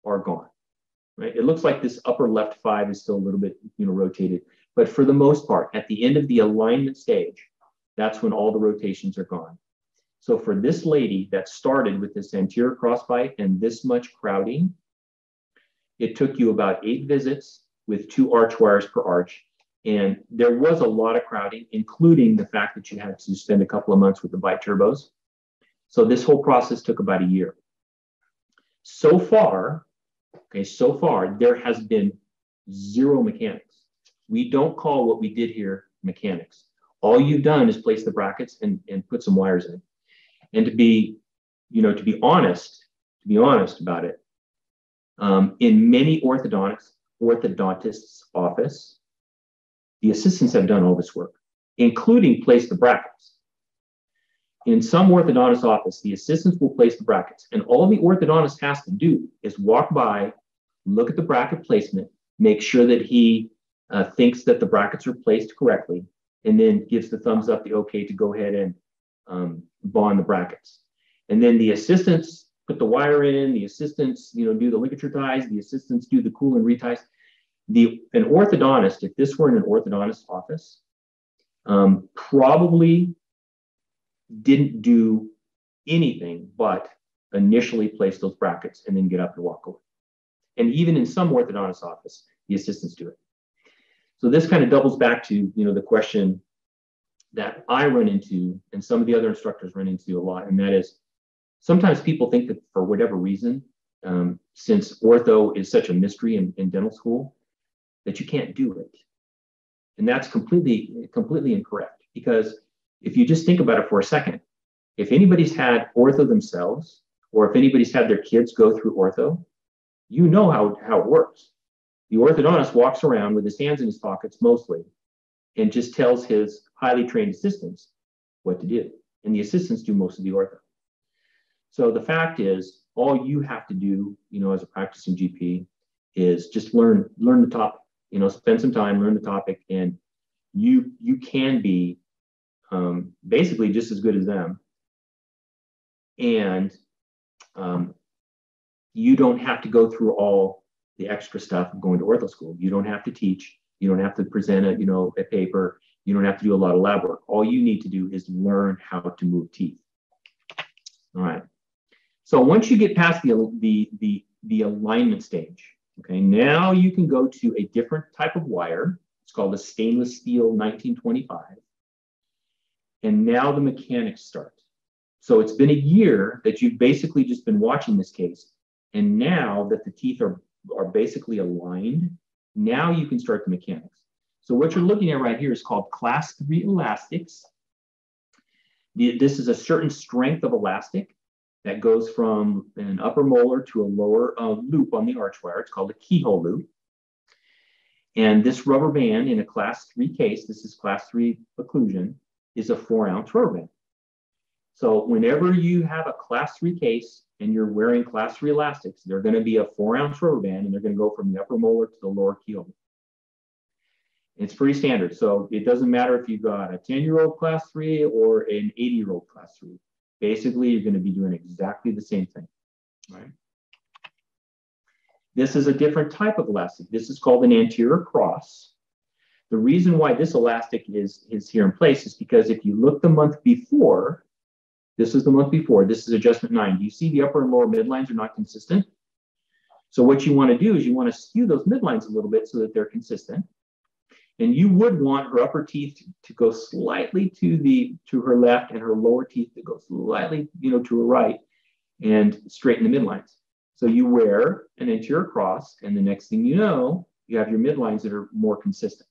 are gone. Right? It looks like this upper left five is still a little bit, you know, rotated, but for the most part, at the end of the alignment stage, that's when all the rotations are gone. So for this lady that started with this anterior crossbite and this much crowding, it took you about eight visits with two arch wires per arch. And there was a lot of crowding, including the fact that you had to spend a couple of months with the bite turbos. So this whole process took about a year. So far, okay, so far, there has been zero mechanics. We don't call what we did here mechanics. All you've done is place the brackets and, and put some wires in. And to be, you know, to be honest, to be honest about it, um, in many orthodontics, orthodontists' office, the assistants have done all this work, including place the brackets. In some orthodontist office, the assistants will place the brackets, and all the orthodontist has to do is walk by, look at the bracket placement, make sure that he uh, thinks that the brackets are placed correctly, and then gives the thumbs up, the okay to go ahead and um, bond the brackets. And then the assistants put the wire in, the assistants, you know, do the ligature ties, the assistants do the cool and reties. The, an orthodontist, if this were in an orthodontist office, um, probably didn't do anything but initially place those brackets and then get up and walk away. And even in some orthodontist office, the assistants do it. So this kind of doubles back to you know the question that I run into and some of the other instructors run into a lot, and that is sometimes people think that for whatever reason, um, since ortho is such a mystery in, in dental school, that you can't do it. And that's completely, completely incorrect because if you just think about it for a second, if anybody's had ortho themselves, or if anybody's had their kids go through ortho, you know how, how it works. The orthodontist walks around with his hands in his pockets mostly and just tells his highly trained assistants what to do. And the assistants do most of the ortho. So the fact is, all you have to do, you know, as a practicing GP is just learn, learn the topic, you know, spend some time, learn the topic, and you you can be um, basically just as good as them. And um, you don't have to go through all the extra stuff of going to ortho school. You don't have to teach. You don't have to present a, you know, a paper. You don't have to do a lot of lab work. All you need to do is learn how to move teeth. All right. So once you get past the, the, the, the alignment stage, okay, now you can go to a different type of wire. It's called a stainless steel 1925. And now the mechanics start. So it's been a year that you've basically just been watching this case. And now that the teeth are, are basically aligned, now you can start the mechanics. So what you're looking at right here is called class three elastics. This is a certain strength of elastic that goes from an upper molar to a lower uh, loop on the arch wire. It's called a keyhole loop. And this rubber band in a class three case, this is class three occlusion, is a four ounce rubber band. So whenever you have a class three case and you're wearing class three elastics, they're going to be a four ounce rubber band and they're going to go from the upper molar to the lower keyhole. It's pretty standard. So it doesn't matter if you've got a 10 year old class three or an 80 year old class three. Basically, you're going to be doing exactly the same thing, right? This is a different type of elastic. This is called an anterior cross. The reason why this elastic is, is here in place is because if you look the month before, this is the month before, this is adjustment nine. Do you see the upper and lower midlines are not consistent? So what you want to do is you want to skew those midlines a little bit so that they're consistent. And you would want her upper teeth to go slightly to the to her left and her lower teeth to go slightly, you know, to her right and straighten the midlines. So you wear an anterior cross, and the next thing you know, you have your midlines that are more consistent.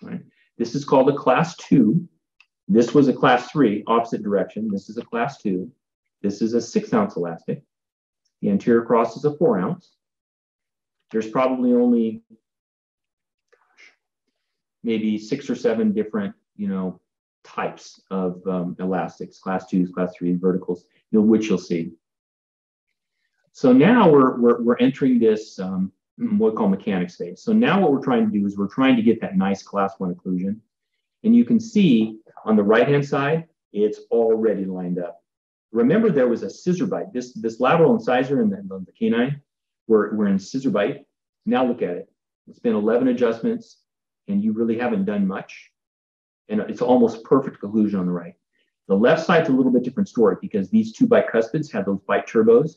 Right? This is called a class two. This was a class three, opposite direction. This is a class two. This is a six ounce elastic. The anterior cross is a four ounce. There's probably only maybe six or seven different, you know, types of um, elastics, class twos, class three, verticals, you know, which you'll see. So now we're, we're, we're entering this, um, what we call mechanics phase. So now what we're trying to do is we're trying to get that nice class one occlusion. And you can see on the right-hand side, it's already lined up. Remember there was a scissor bite. This, this lateral incisor and then the canine were, were in scissor bite. Now look at it. It's been 11 adjustments and you really haven't done much. And it's almost perfect occlusion on the right. The left side's a little bit different story because these two bicuspids have those bite turbos.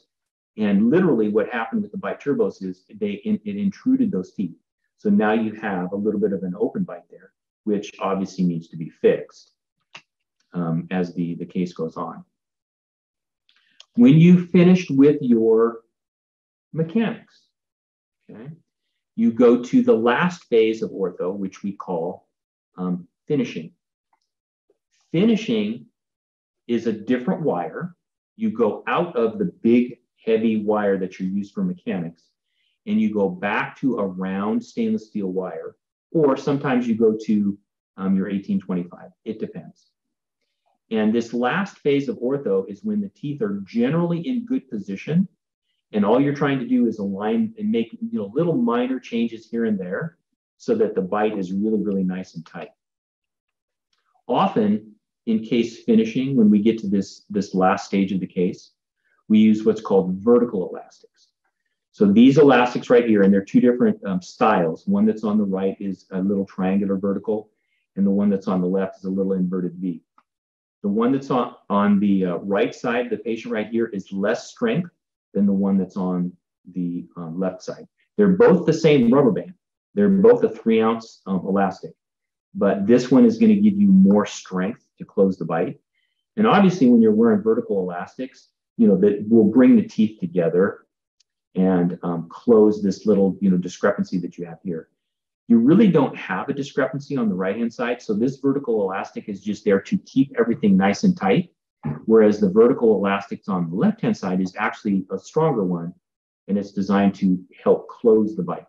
And literally what happened with the bite turbos is they it intruded those teeth. So now you have a little bit of an open bite there, which obviously needs to be fixed um, as the, the case goes on. When you finished with your mechanics, okay, you go to the last phase of ortho, which we call um, finishing. Finishing is a different wire. You go out of the big, heavy wire that you use for mechanics, and you go back to a round stainless steel wire, or sometimes you go to um, your 1825. It depends. And this last phase of ortho is when the teeth are generally in good position and all you're trying to do is align and make you know little minor changes here and there so that the bite is really, really nice and tight. Often in case finishing, when we get to this, this last stage of the case, we use what's called vertical elastics. So these elastics right here, and they're two different um, styles. One that's on the right is a little triangular vertical, and the one that's on the left is a little inverted V. The one that's on, on the uh, right side, the patient right here, is less strength than the one that's on the um, left side. They're both the same rubber band. They're both a three ounce um, elastic, but this one is going to give you more strength to close the bite. And obviously, when you're wearing vertical elastics, you know that will bring the teeth together and um, close this little you know discrepancy that you have here. You really don't have a discrepancy on the right hand side, so this vertical elastic is just there to keep everything nice and tight whereas the vertical elastics on the left-hand side is actually a stronger one, and it's designed to help close the bite.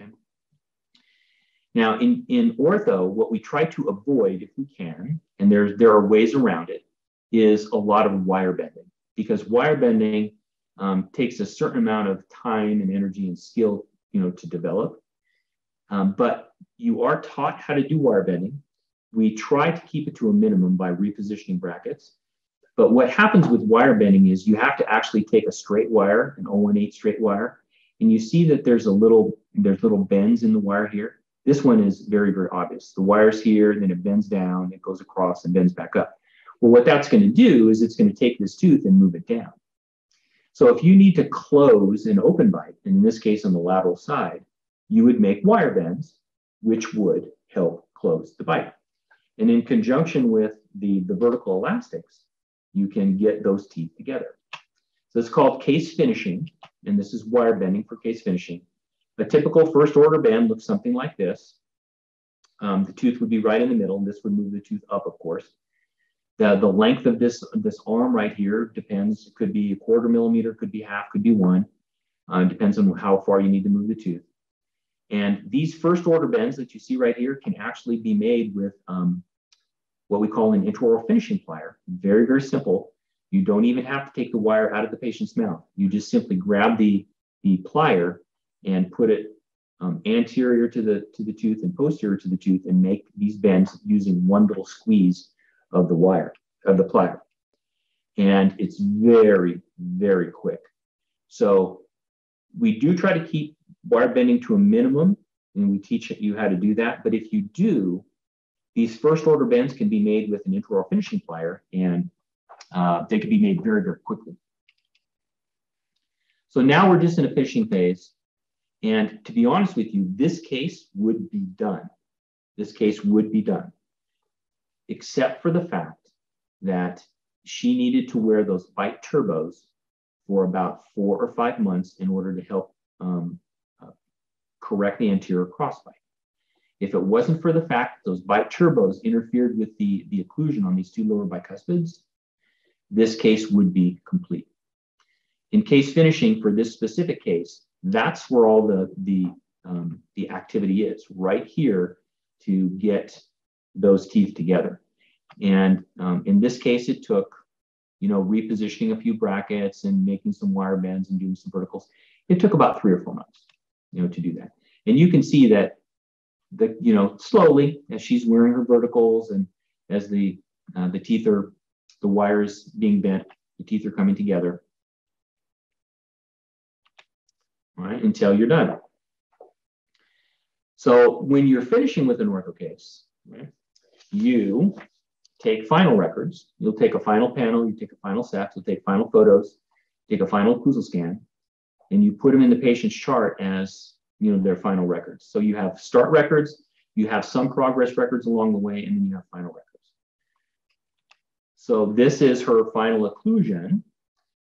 Okay. Now, in, in ortho, what we try to avoid, if we can, and there, there are ways around it, is a lot of wire bending, because wire bending um, takes a certain amount of time and energy and skill, you know, to develop. Um, but you are taught how to do wire bending we try to keep it to a minimum by repositioning brackets. But what happens with wire bending is you have to actually take a straight wire, an 018 straight wire, and you see that there's a little, there's little bends in the wire here. This one is very, very obvious. The wire's here, then it bends down, it goes across and bends back up. Well, what that's going to do is it's going to take this tooth and move it down. So if you need to close an open bite, in this case on the lateral side, you would make wire bends, which would help close the bite. And in conjunction with the, the vertical elastics, you can get those teeth together. So it's called case finishing, and this is wire bending for case finishing. A typical first order bend looks something like this. Um, the tooth would be right in the middle, and this would move the tooth up, of course. The, the length of this, this arm right here depends. Could be a quarter millimeter, could be half, could be one. Uh, depends on how far you need to move the tooth. And these first order bends that you see right here can actually be made with um, what we call an intraoral finishing plier. Very, very simple. You don't even have to take the wire out of the patient's mouth. You just simply grab the, the plier and put it um, anterior to the, to the tooth and posterior to the tooth and make these bends using one little squeeze of the wire, of the plier. And it's very, very quick. So we do try to keep wire bending to a minimum, and we teach you how to do that. But if you do, these first order bends can be made with an intraoral finishing plier, and uh, they can be made very, very quickly. So now we're just in a finishing phase. And to be honest with you, this case would be done. This case would be done, except for the fact that she needed to wear those bite turbos for about four or five months in order to help um, correct the anterior crossbite. If it wasn't for the fact that those bite turbos interfered with the, the occlusion on these two lower bicuspids, this case would be complete. In case finishing for this specific case, that's where all the, the, um, the activity is, right here to get those teeth together. And um, in this case, it took you know, repositioning a few brackets and making some wire bends and doing some verticals. It took about three or four months, you know, to do that. And you can see that the, you know, slowly as she's wearing her verticals and as the uh, the teeth are, the wires being bent, the teeth are coming together. All right, until you're done. So when you're finishing with an ortho case, right, you take final records. You'll take a final pano, you take a final ceph, you'll take final photos, take a final occlusal scan, and you put them in the patient's chart as you know their final records. So you have start records, you have some progress records along the way, and then you have final records. So this is her final occlusion.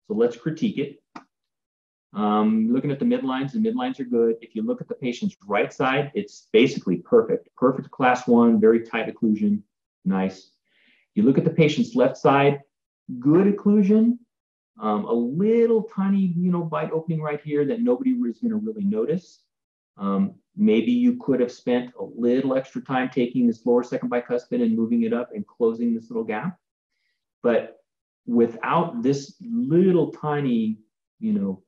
So let's critique it. Um, looking at the midlines, the midlines are good. If you look at the patient's right side, it's basically perfect. Perfect class one, very tight occlusion, nice. You look at the patient's left side, good occlusion, um, a little tiny, you know, bite opening right here that nobody was going to really notice. Um, maybe you could have spent a little extra time taking this lower second bicuspid and moving it up and closing this little gap. But without this little tiny, you know,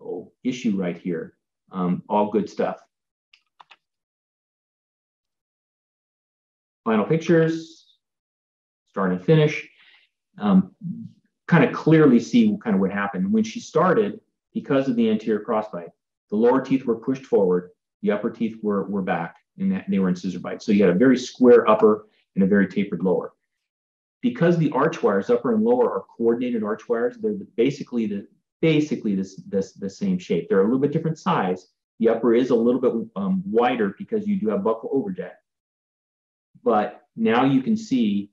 oh, issue right here, um, all good stuff. Final pictures, start and finish, um, kind of clearly see what kind of what happened. When she started, because of the anterior crossbite, the lower teeth were pushed forward, the upper teeth were, were back, and that they were in scissor bite. So you had a very square upper and a very tapered lower. Because the arch wires, upper and lower, are coordinated arch wires, they're basically the basically this, this the same shape. They're a little bit different size. The upper is a little bit um, wider because you do have buccal overjet. But now you can see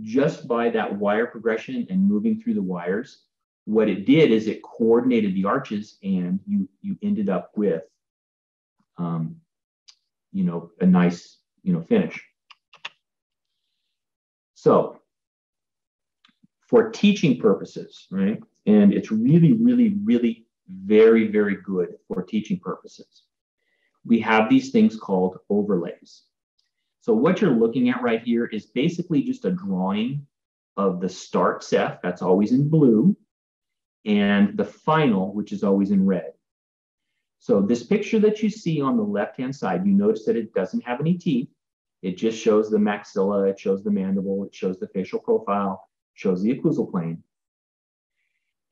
just by that wire progression and moving through the wires, what it did is it coordinated the arches and you, you ended up with, um, you know, a nice, you know, finish. So for teaching purposes, right? And it's really, really, really very, very good for teaching purposes. We have these things called overlays. So what you're looking at right here is basically just a drawing of the start ceph, that's always in blue, and the final, which is always in red. So this picture that you see on the left-hand side, you notice that it doesn't have any teeth. It just shows the maxilla, it shows the mandible, it shows the facial profile, shows the occlusal plane.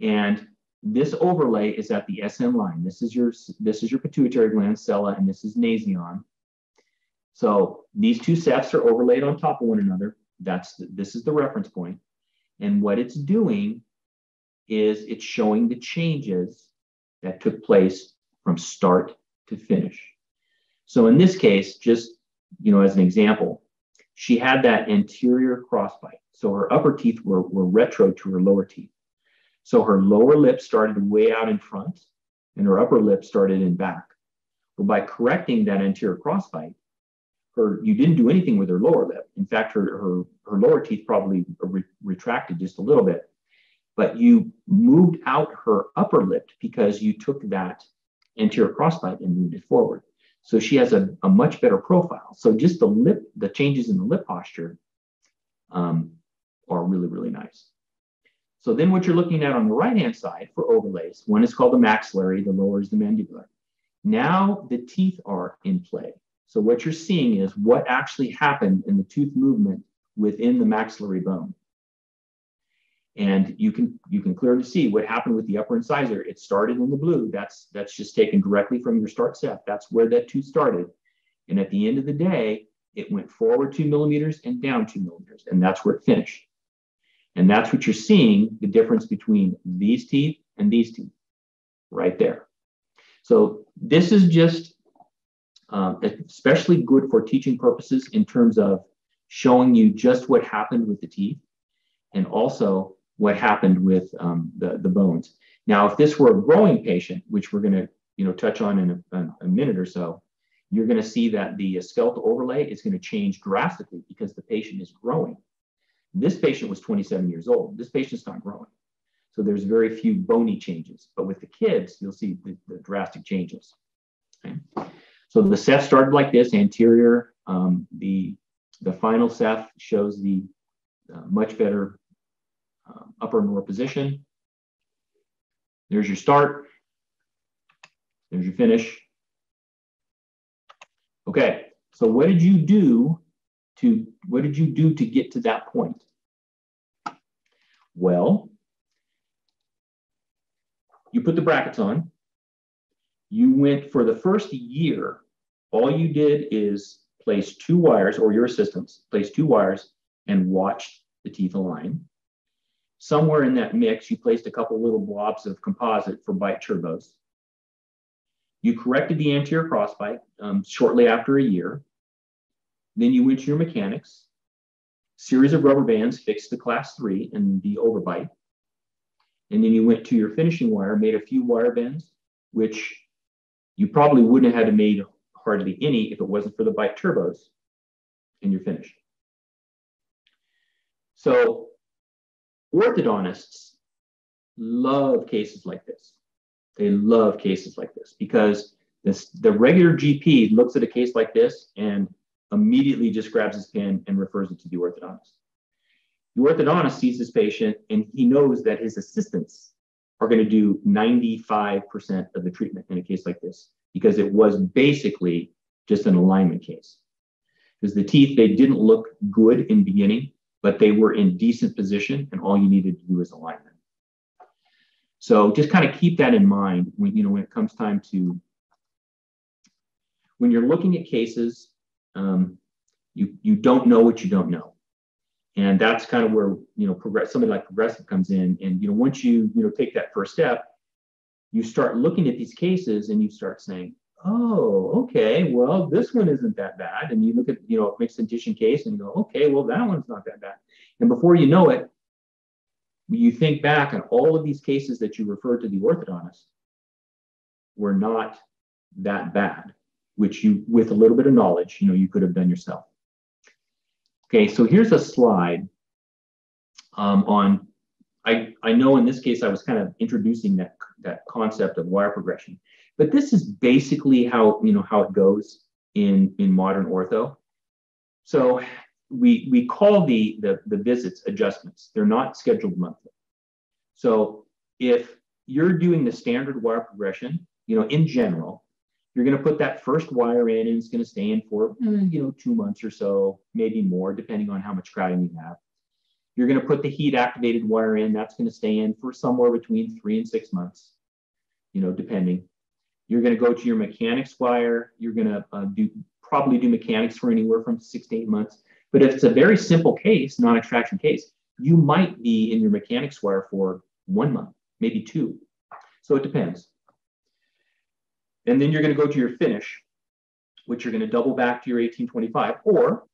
And this overlay is at the SN line. This is your, this is your pituitary gland, sella, and this is nasion. So these two cephs are overlaid on top of one another. That's the, this is the reference point. And what it's doing is it's showing the changes that took place from start to finish. So in this case, just you know, as an example, she had that anterior crossbite. So her upper teeth were, were retro to her lower teeth. So her lower lip started way out in front and her upper lip started in back. But by correcting that anterior crossbite, her you didn't do anything with her lower lip. In fact, her her, her lower teeth probably re- retracted just a little bit, but you moved out her upper lip because you took that anterior crossbite and moved it forward. So she has a, a much better profile. So just the lip, the changes in the lip posture um, are really, really nice. So then what you're looking at on the right-hand side for overlays, one is called the maxillary, the lower is the mandibular. Now the teeth are in play. So what you're seeing is what actually happened in the tooth movement within the maxillary bone. And you can you can clearly see what happened with the upper incisor. It started in the blue. That's that's just taken directly from your start ceph. That's where that tooth started. And at the end of the day, it went forward two millimeters and down two millimeters, and that's where it finished. And that's what you're seeing the difference between these teeth and these teeth right there. So this is just um, especially good for teaching purposes in terms of showing you just what happened with the teeth and also what happened with um, the, the bones. Now, if this were a growing patient, which we're going to you know touch on in a, a minute or so, you're going to see that the skeletal overlay is going to change drastically because the patient is growing. This patient was 27 years old. This patient's not growing. So there's very few bony changes. But with the kids, you'll see the, the drastic changes. Okay. So the ceph started like this, anterior. Um, the, the final ceph shows the uh, much better uh, upper and lower position. There's your start. There's your finish. Okay, so what did you do to what did you do to get to that point? Well, you put the brackets on. You went for the first year, all you did is place two wires, or your assistants place two wires and watched the teeth align. Somewhere in that mix, you placed a couple little blobs of composite for bite turbos. You corrected the anterior crossbite um, shortly after a year. Then you went to your mechanics, series of rubber bands fixed the class three and the overbite. And then you went to your finishing wire, made a few wire bends, which you probably wouldn't have had to made hardly any if it wasn't for the bite turbos, and you're finished. So orthodontists love cases like this. They love cases like this because this, the regular GP looks at a case like this and immediately just grabs his pen and refers it to the orthodontist. The orthodontist sees this patient and he knows that his assistants are going to do 95% of the treatment in a case like this because it was basically just an alignment case. Because the teeth, they didn't look good in beginning, but they were in decent position and all you needed to do was align them. So just kind of keep that in mind when, you know, when it comes time to, when you're looking at cases, um, you, you don't know what you don't know and that's kind of where you know progress somebody like progressive comes in and you know once you you know take that first step you start looking at these cases and you start saying oh okay well this one isn't that bad. And you look at you know a mixed dentition case and you go okay well that one's not that bad. And before you know it you think back on all of these cases that you referred to the orthodontist were not that bad which you with a little bit of knowledge you know you could have done yourself. Okay, so here's a slide um, on, I, I know in this case I was kind of introducing that, that concept of wire progression, but this is basically how, you know, how it goes in, in modern ortho. So we, we call the, the, the visits adjustments. They're not scheduled monthly. So if you're doing the standard wire progression, you know, in general, you're going to put that first wire in and it's going to stay in for, eh, you know, two months or so, maybe more, depending on how much crowding you have. You're going to put the heat activated wire in. That's going to stay in for somewhere between three and six months, you know, depending. You're going to go to your mechanics wire. You're going to uh, do probably do mechanics for anywhere from six to eight months. But if it's a very simple case, non-extraction case, you might be in your mechanics wire for one month, maybe two. So it depends. And then you're going to go to your finish, which you're going to double back to your 1825, or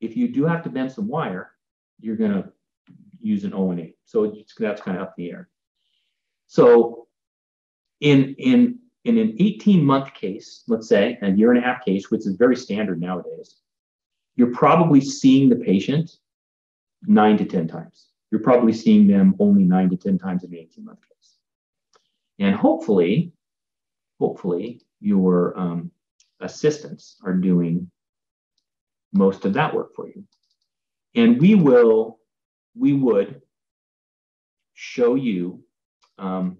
if you do have to bend some wire, you're going to use an O&A. So that's kind of up in the air. So in, in, in an 18 month case, let's say a year and a half case, which is very standard nowadays, you're probably seeing the patient nine to 10 times. You're probably seeing them only nine to 10 times in an 18 month case. And hopefully, hopefully your um, assistants are doing most of that work for you. And we will, we would show you um,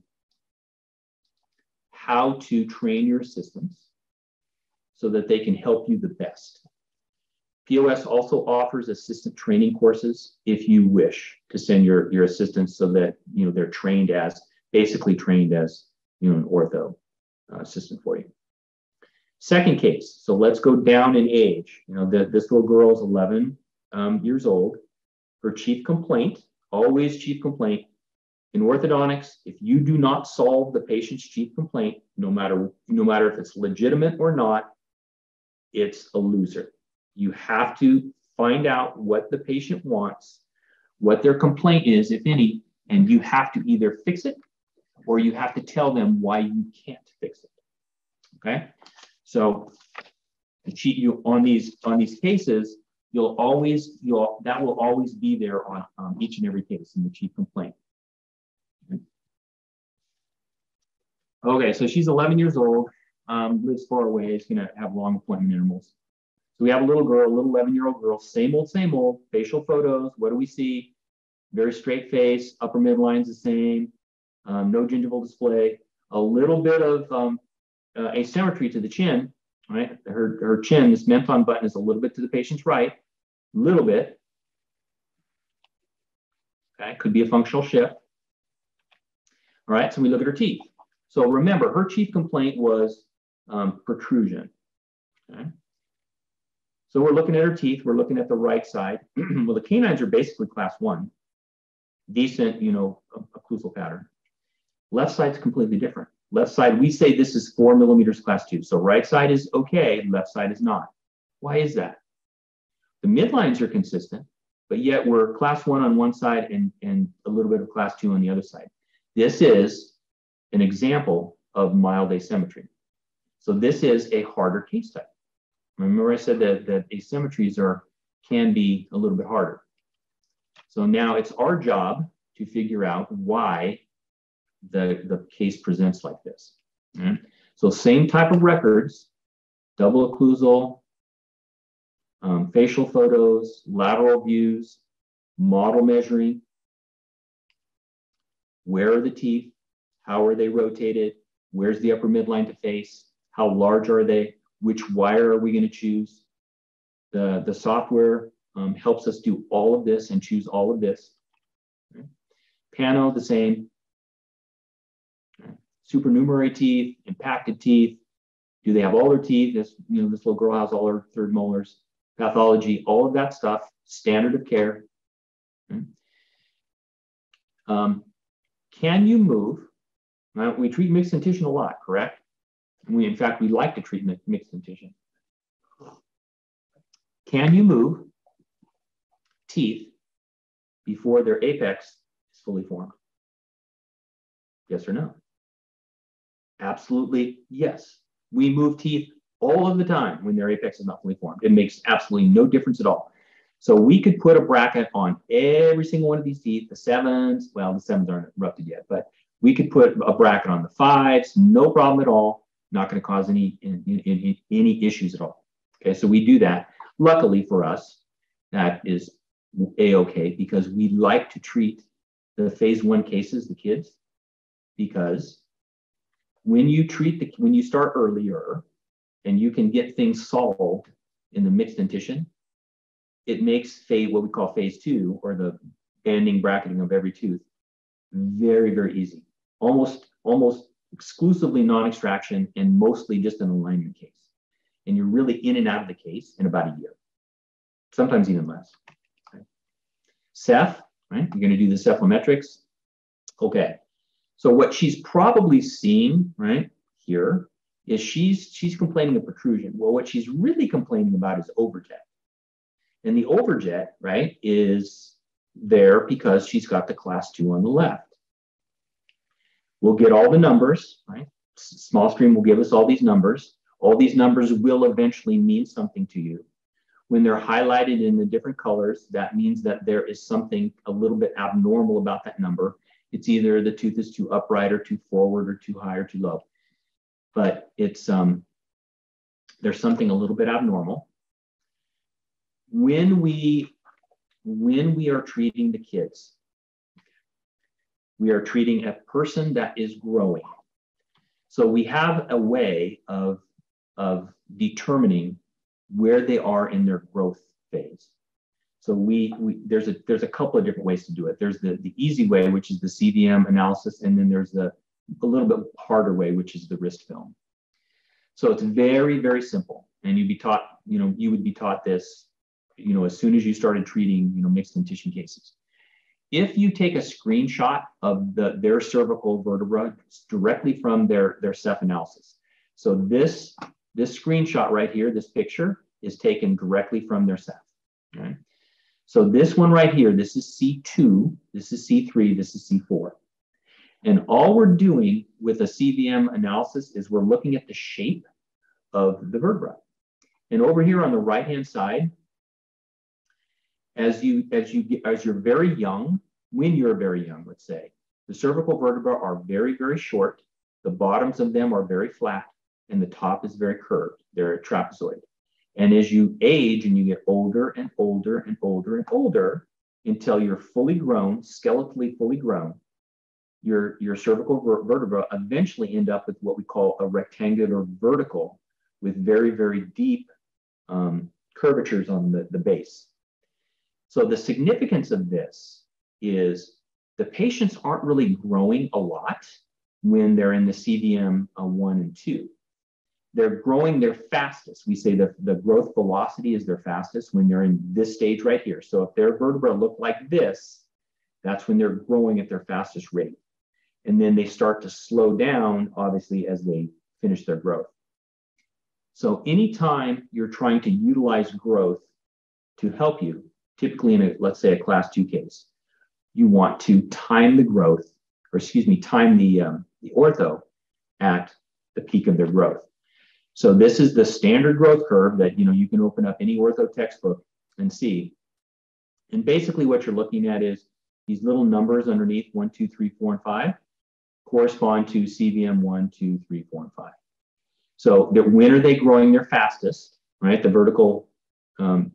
how to train your assistants so that they can help you the best. POS also offers assistant training courses if you wish to send your, your assistants so that you know they're trained as basically trained as you know an ortho uh, assistant for you. Second case, so let's go down in age. You know, the, this little girl is 11 um, years old. Her chief complaint, always chief complaint, in orthodontics, if you do not solve the patient's chief complaint, no matter no matter if it's legitimate or not, it's a loser. You have to find out what the patient wants, what their complaint is, if any, and you have to either fix it or you have to tell them why you can't fix it. Okay? So to cheat you on these on these cases, you'll always you'll that will always be there on um, each and every case in the chief complaint. Okay, so she's 11 years old, um, lives far away, is going to have long appointment intervals. So we have a little girl, a little 11 year old girl, same old, same old, facial photos. What do we see? Very straight face, upper midline's the same, um, no gingival display, a little bit of um, uh, asymmetry to the chin, right? Her, her chin, this menton button is a little bit to the patient's right, a little bit. Okay, could be a functional shift. All right, so we look at her teeth. So remember, her chief complaint was um, protrusion. Okay? So we're looking at her teeth. We're looking at the right side. well, the canines are basically class one, decent, you know, occlusal pattern. Left side's completely different. Left side, we say this is four millimeters class two. So right side is okay, left side is not. Why is that? The midlines are consistent, but yet we're class one on one side and, and a little bit of class two on the other side. This is an example of mild asymmetry. So this is a harder case type. Remember I said that, that asymmetries are can be a little bit harder. So now it's our job to figure out why the, the case presents like this. Right? So same type of records, double occlusal, um, facial photos, lateral views, model measuring, where are the teeth, how are they rotated? Where's the upper midline to face? How large are they? Which wire are we going to choose? The, the software um, helps us do all of this and choose all of this. Okay. Pano, the same. Okay. Supernumerary teeth, impacted teeth. Do they have all their teeth? This, you know, this little girl has all her third molars. Pathology, all of that stuff, standard of care. Um, can you move now, we treat mixed dentition a lot, correct? We, in fact, we like to treat mixed dentition. Can you move teeth before their apex is fully formed? Yes or no? Absolutely yes. We move teeth all of the time when their apex is not fully formed. It makes absolutely no difference at all. So we could put a bracket on every single one of these teeth, the sevens, well, the sevens aren't erupted yet, but we could put a bracket on the fives, no problem at all. Not going to cause any, any, any issues at all. Okay, so we do that. Luckily for us, that is a-okay because we like to treat the phase one cases, the kids, because when you treat the when you start earlier and you can get things solved in the mixed dentition, it makes phase what we call phase two or the banding bracketing of every tooth very very easy almost almost exclusively non-extraction and mostly just an alignment case. And you're really in and out of the case in about a year, sometimes even less. Okay. Ceph, right? You're going to do the cephalometrics. Okay. So what she's probably seen, right, here is she's she's complaining of protrusion. Well, what she's really complaining about is overjet. And the overjet, right, is there because she's got the class two on the left. We'll get all the numbers, right? SmileScreen will give us all these numbers. All these numbers will eventually mean something to you. When they're highlighted in the different colors, that means that there is something a little bit abnormal about that number. It's either the tooth is too upright or too forward or too high or too low. But it's um, there's something a little bit abnormal. When we when we are treating the kids, we are treating a person that is growing. So we have a way of, of determining where they are in their growth phase. So we, we there's a there's a couple of different ways to do it. There's the, the easy way, which is the CVM analysis, and then there's the a little bit harder way, which is the wrist film. So it's very, very simple. And you'd be taught, you know, you would be taught this, you know, as soon as you started treating, you know, mixed dentition cases. If you take a screenshot of the, their cervical vertebra directly from their, their Ceph analysis. So this, this screenshot right here, this picture is taken directly from their Ceph. So this one right here, this is C2, this is C3, this is C4. And all we're doing with a CVM analysis is we're looking at the shape of the vertebra. And over here on the right-hand side, as you as you get, as you're very young, when you're very young, let's say, the cervical vertebrae are very very short. The bottoms of them are very flat, and the top is very curved. They're a trapezoid. And as you age and you get older and older and older and older until you're fully grown, skeletally fully grown, your, your cervical ver- vertebra eventually end up with what we call a rectangular vertical with very, very deep um, curvatures on the, the base. So the significance of this is the patients aren't really growing a lot when they're in the CVM uh, 1 and 2. They're growing their fastest. We say that the growth velocity is their fastest when they're in this stage right here. So if their vertebra look like this, that's when they're growing at their fastest rate and then they start to slow down, obviously, as they finish their growth. So anytime you're trying to utilize growth to help you, typically in a, let's say a class two case, you want to time the growth, or excuse me, time the, um, the ortho at the peak of their growth. So this is the standard growth curve that, you know, you can open up any ortho textbook and see. And basically what you're looking at is these little numbers underneath one, two, three, four, and five correspond to CVM 1, 2, 3, 4, and 5. So when are they growing their fastest, right? The vertical um,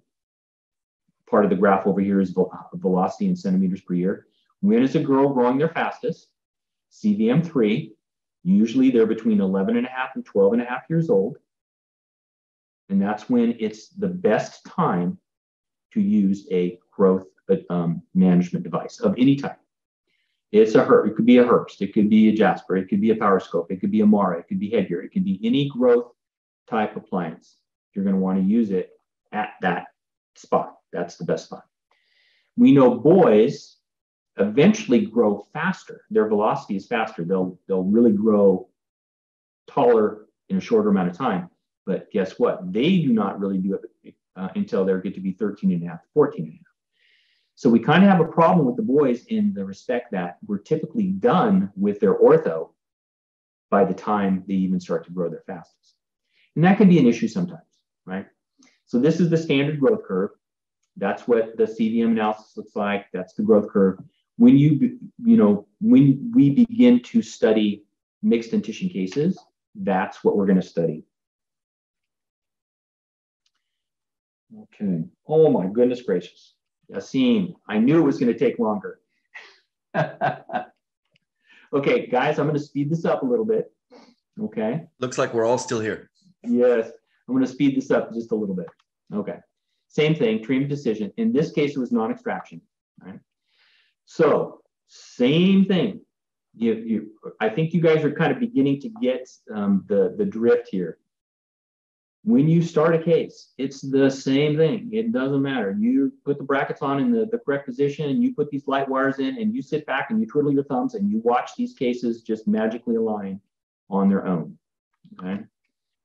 part of the graph over here is velocity in centimeters per year. When is a girl growing their fastest? CVM 3. Usually they're between 11 and a half and 12 and a half years old. And that's when it's the best time to use a growth um, management device of any type. It's a. It could be a Herbst. It could be a Jasper. It could be a Powerscope. It could be a Mara. It could be Headgear. It could be any growth type appliance. You're going to want to use it at that spot. That's the best spot. We know boys eventually grow faster. Their velocity is faster. They'll they'll really grow taller in a shorter amount of time. But guess what? They do not really do it uh, until they get to be 13 and a half, 14 and a half. So we kind of have a problem with the boys in the respect that we're typically done with their ortho by the time they even start to grow their fastest. And that can be an issue sometimes, right? So this is the standard growth curve. That's what the CVM analysis looks like. That's the growth curve. When you, you know, when we begin to study mixed dentition cases, that's what we're going to study. Okay. Oh my goodness gracious. Yassine, I knew it was going to take longer. okay, guys, I'm going to speed this up a little bit. Okay. Looks like we're all still here. Yes, I'm going to speed this up just a little bit. Okay. Same thing, treatment decision. In this case, it was non-extraction. Right. So same thing. You, you, I think you guys are kind of beginning to get um, the the drift here. When you start a case, it's the same thing. It doesn't matter. You put the brackets on in the, the correct position and you put these light wires in and you sit back and you twiddle your thumbs and you watch these cases just magically align on their own. Okay?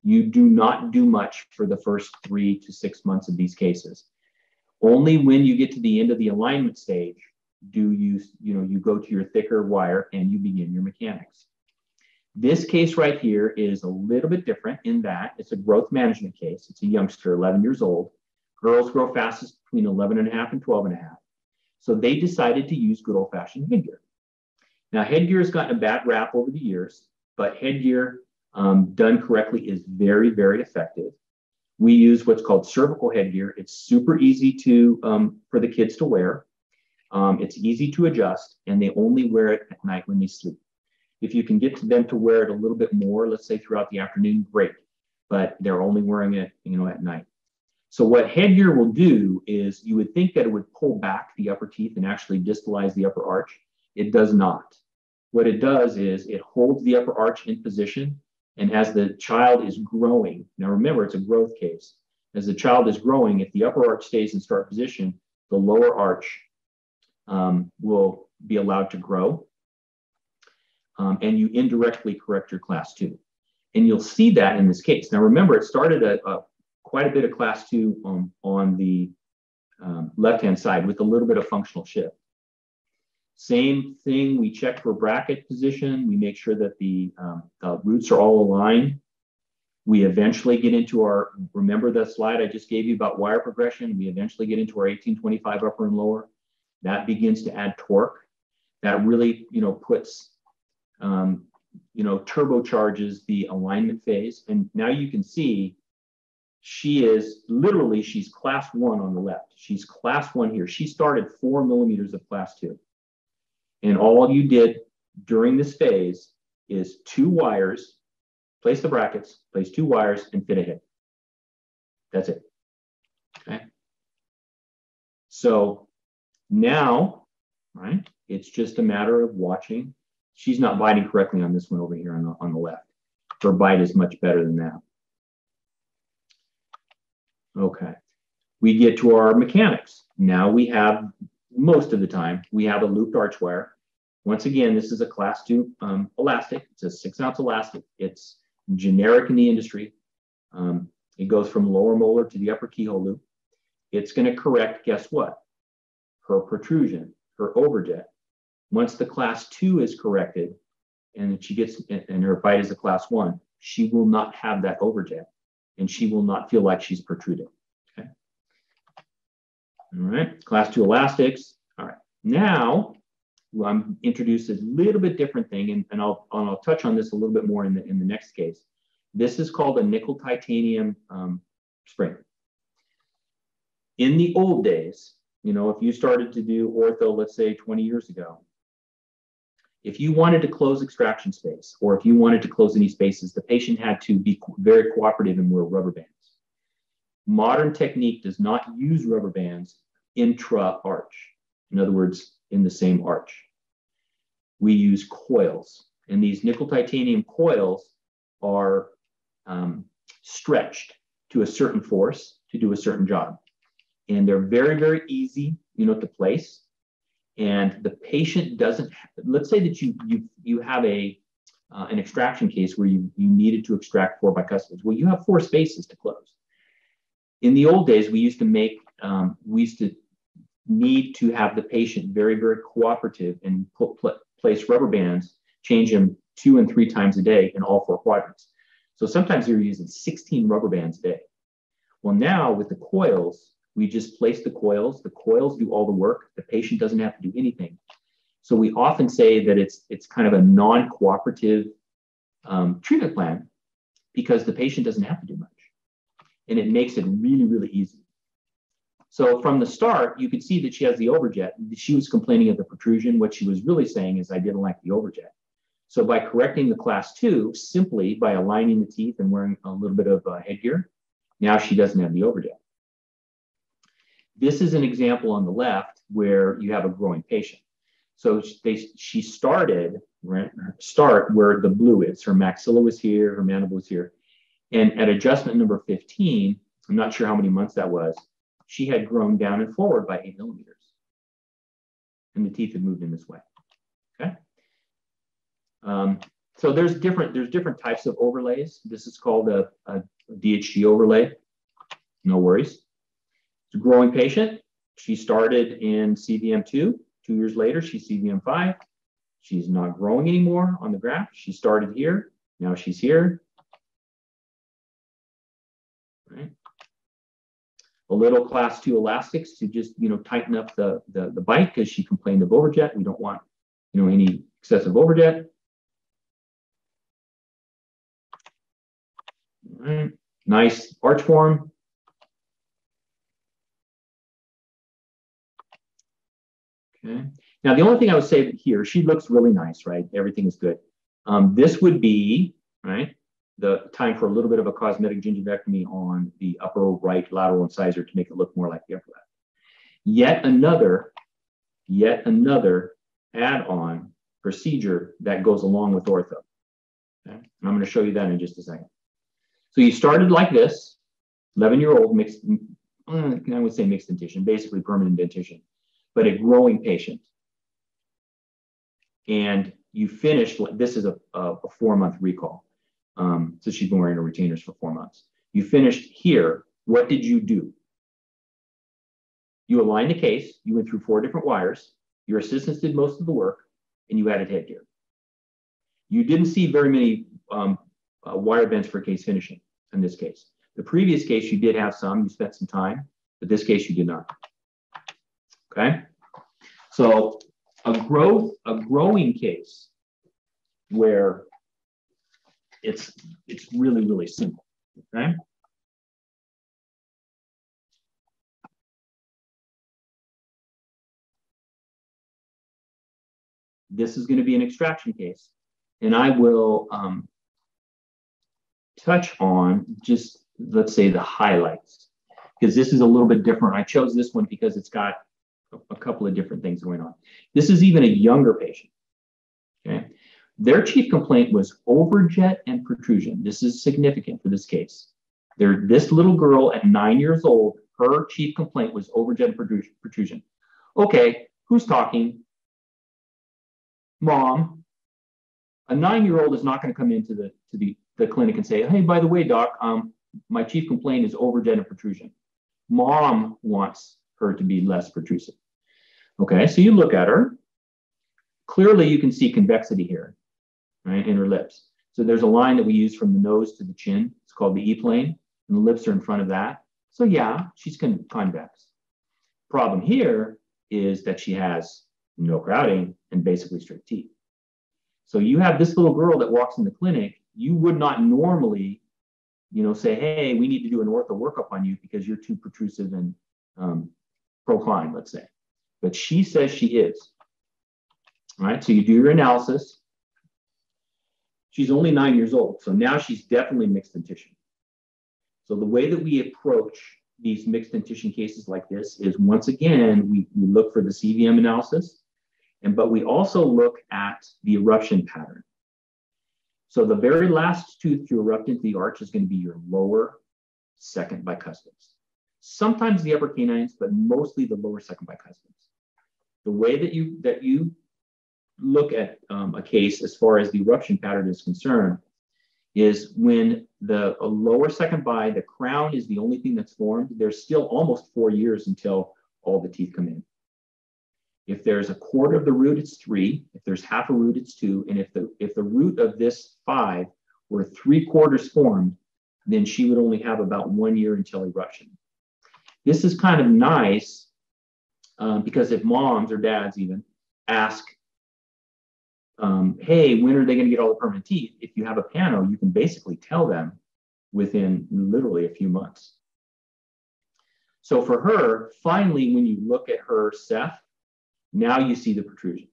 You do not do much for the first three to six months of these cases. Only when you get to the end of the alignment stage do you, you know, you go to your thicker wire and you begin your mechanics. This case right here is a little bit different in that it's a growth management case. It's a youngster, 11 years old. Girls grow fastest between 11 and a half and 12 and a half. So they decided to use good old fashioned headgear. Now, headgear has gotten a bad rap over the years, but headgear um, done correctly is very, very effective. We use what's called cervical headgear. It's super easy to um, for the kids to wear. Um, it's easy to adjust, and they only wear it at night when they sleep. If you can get them to wear it a little bit more, let's say throughout the afternoon, great. But they're only wearing it, you know, at night. So what headgear will do is you would think that it would pull back the upper teeth and actually distalize the upper arch. It does not. What it does is it holds the upper arch in position. And as the child is growing, now remember, it's a growth case. As the child is growing, if the upper arch stays in start position, the lower arch um, will be allowed to grow. Um, and you indirectly correct your class two. And you'll see that in this case. Now, remember, it started a, a quite a bit of class two um, on the um, left-hand side with a little bit of functional shift. Same thing, we check for bracket position. We make sure that the um, roots are all aligned. We eventually get into our, remember the slide I just gave you about wire progression? We eventually get into our 1825 upper and lower. That begins to add torque. That really, you know, puts, um, you know, turbocharges the alignment phase. And now you can see she is literally, she's class one on the left. She's class one here. She started four millimeters of class two. And all you did during this phase is two wires, place the brackets, place two wires, and fit a hip. That's it. Okay. So now, right, it's just a matter of watching. She's not biting correctly on this one over here on the, on the left. Her bite is much better than that. Okay. We get to our mechanics. Now we have most of the time, we have a looped arch wire. Once again, this is a class two um, elastic. It's a six ounce elastic. It's generic in the industry. Um, it goes from lower molar to the upper keyhole loop. It's going to correct, guess what? Her protrusion, her overjet. Once the class two is corrected and she gets, and her bite is a class one, she will not have that overjet and she will not feel like she's protruding. All right, class two elastics. All right, now I'm introduced a little bit different thing, and, and I'll, I'll touch on this a little bit more in the, in the next case. This is called a nickel titanium um, spring. In the old days, you know, if you started to do ortho, let's say 20 years ago, if you wanted to close extraction space or if you wanted to close any spaces, the patient had to be very cooperative and wear a rubber bands. Modern technique does not use rubber bands intra arch. In other words, in the same arch. We use coils, and these nickel titanium coils are um, stretched to a certain force to do a certain job. And they're very, very easy, you know, to place. And the patient doesn't, let's say that you, you, you have a, uh, an extraction case where you, you needed to extract four bicuspids. Well, you have four spaces to close in the old days, we used to make, um, we used to need to have the patient very, very cooperative and put, pl- place rubber bands, change them two and three times a day in all four quadrants. So sometimes you're using 16 rubber bands a day. Well, now with the coils, we just place the coils. The coils do all the work. The patient doesn't have to do anything. So we often say that it's it's kind of a non-cooperative um, treatment plan because the patient doesn't have to do much and it makes it really, really easy. So from the start, you could see that she has the overjet. She was complaining of the protrusion. What she was really saying is, I didn't like the overjet. So by correcting the class two, simply by aligning the teeth and wearing a little bit of uh, headgear, now she doesn't have the overjet. This is an example on the left where you have a growing patient. So they, she started, right, start where the blue is. Her maxilla was here, her mandible was here. And at adjustment number 15, I'm not sure how many months that was, she had grown down and forward by eight millimeters. And the teeth had moved in this way. Okay. Um, so there's different, there's different types of overlays. This is called a, a DHG overlay. No worries. It's a growing patient. she started in CVM2. Two years later, she's CVM5. She's not growing anymore on the graph. She started here. Now she's here. A little class two elastics to just, you know, tighten up the, the, the bite because she complained of overjet. We don't want, you know, any excessive overjet. Nice arch form. Okay. Now, the only thing I would say here, she looks really nice, right? Everything is good. Um, this would be, right, the time for a little bit of a cosmetic gingivectomy on the upper right lateral incisor to make it look more like the upper left. Yet another, yet another add-on procedure that goes along with ortho. Okay? And I'm going to show you that in just a second. So you started like this, 11-year-old mixed, mm, I would say mixed dentition, basically permanent dentition, but a growing patient. And you finished, this is a, a, a four-month recall. Um, so she's been wearing her retainers for four months. You finished here. What did you do? You aligned the case. You went through four different wires. Your assistants did most of the work, and you added headgear. You didn't see very many um, uh, wire bends for case finishing in this case. The previous case, you did have some, you spent some time, but this case, you did not. Okay? So a growth, a growing case where it's, it's really, really simple, okay? This is going to be an extraction case. And I will um, touch on just, let's say, the highlights, because this is a little bit different. I chose this one because it's got a couple of different things going on. This is even a younger patient. Their chief complaint was overjet and protrusion. This is significant for this case. This little girl at nine years old, her chief complaint was overjet and protrusion. Okay, who's talking? Mom. A nine-year-old is not going to come into the to the the clinic and say, hey, by the way, doc, um, my chief complaint is overjet and protrusion. Mom wants her to be less protrusive. Okay, so you look at her. Clearly, you can see convexity here, right, in her lips. So there's a line that we use from the nose to the chin. It's called the E plane, and the lips are in front of that. So yeah, she's con convex. Problem here is that she has no crowding and basically straight teeth. So you have this little girl that walks in the clinic you would not normally, you know, say, hey, we need to do an ortho workup on you because you're too protrusive and um, procline, let's say. But she says she is. All right, so you do your analysis. She's only nine years old, so now she's definitely mixed dentition. So the way that we approach these mixed dentition cases like this is once again, we, we look for the CVM analysis, and but we also look at the eruption pattern. So the very last tooth to erupt into the arch is going to be your lower second bicuspids. Sometimes the upper canines, but mostly the lower second bicuspids. The way that you that you look at um, a case as far as the eruption pattern is concerned is when the lower second bi, the crown is the only thing that's formed. There's still almost four years until all the teeth come in. If there's a quarter of the root, it's three. If there's half a root, it's two. And if the if the root of this five were three quarters formed, then she would only have about one year until eruption. This is kind of nice um, because if moms or dads even ask, um, hey, when are they going to get all the permanent teeth? If you have a pano, you can basically tell them within literally a few months. So for her, finally, when you look at her ceph, now you see the protrusion.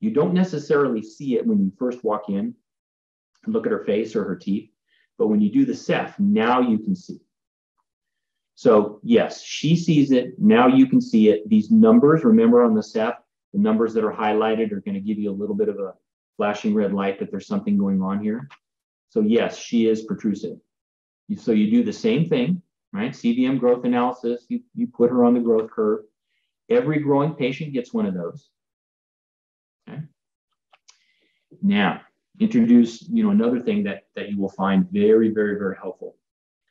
You don't necessarily see it when you first walk in and look at her face or her teeth, but when you do the ceph, now you can see. So yes, she sees it. Now you can see it. These numbers, remember on the ceph, the numbers that are highlighted are going to give you a little bit of a flashing red light that there's something going on here. So yes, she is protrusive. So you do the same thing, right? CVM growth analysis, you, you put her on the growth curve. Every growing patient gets one of those. Okay. Now, introduce you know another thing that that you will find very very very helpful.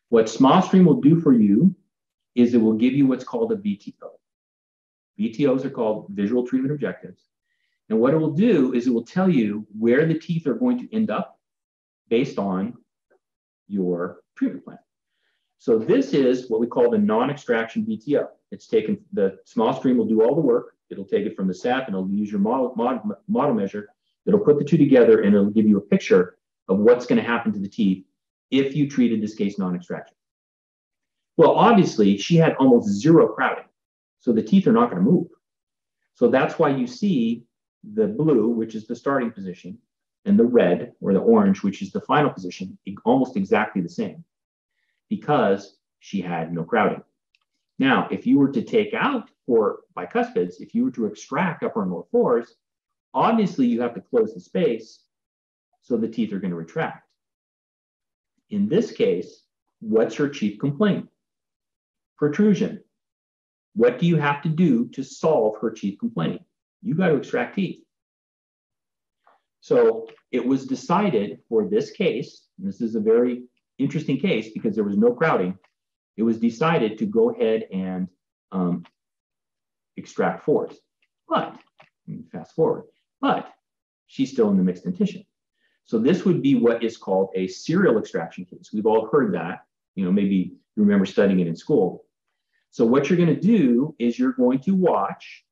What SmileScreen will do for you is it will give you what's called a VT code. VTOs are called visual treatment objectives. And what it will do is it will tell you where the teeth are going to end up based on your treatment plan. So this is what we call the non-extraction VTO. It's taken, the SmileScreen will do all the work. It'll take it from the ceph and it'll use your model, model, model measure. It'll put the two together and it'll give you a picture of what's going to happen to the teeth if you treated this case non-extraction. Well, obviously, she had almost zero crowding. So the teeth are not going to move. So that's why you see the blue, which is the starting position, and the red or the orange, which is the final position, almost exactly the same because she had no crowding. Now, if you were to take out four bicuspids, if you were to extract upper and lower fours, obviously you have to close the space so the teeth are going to retract. In this case, what's her chief complaint? Protrusion. What do you have to do to solve her chief complaint? You got to extract teeth. So it was decided for this case, this is a very interesting case because there was no crowding, it was decided to go ahead and um, extract fours. But, fast forward, but she's still in the mixed dentition. So this would be what is called a serial extraction case. We've all heard that, you know, maybe you remember studying it in school. So what you're going to do is you're going to watch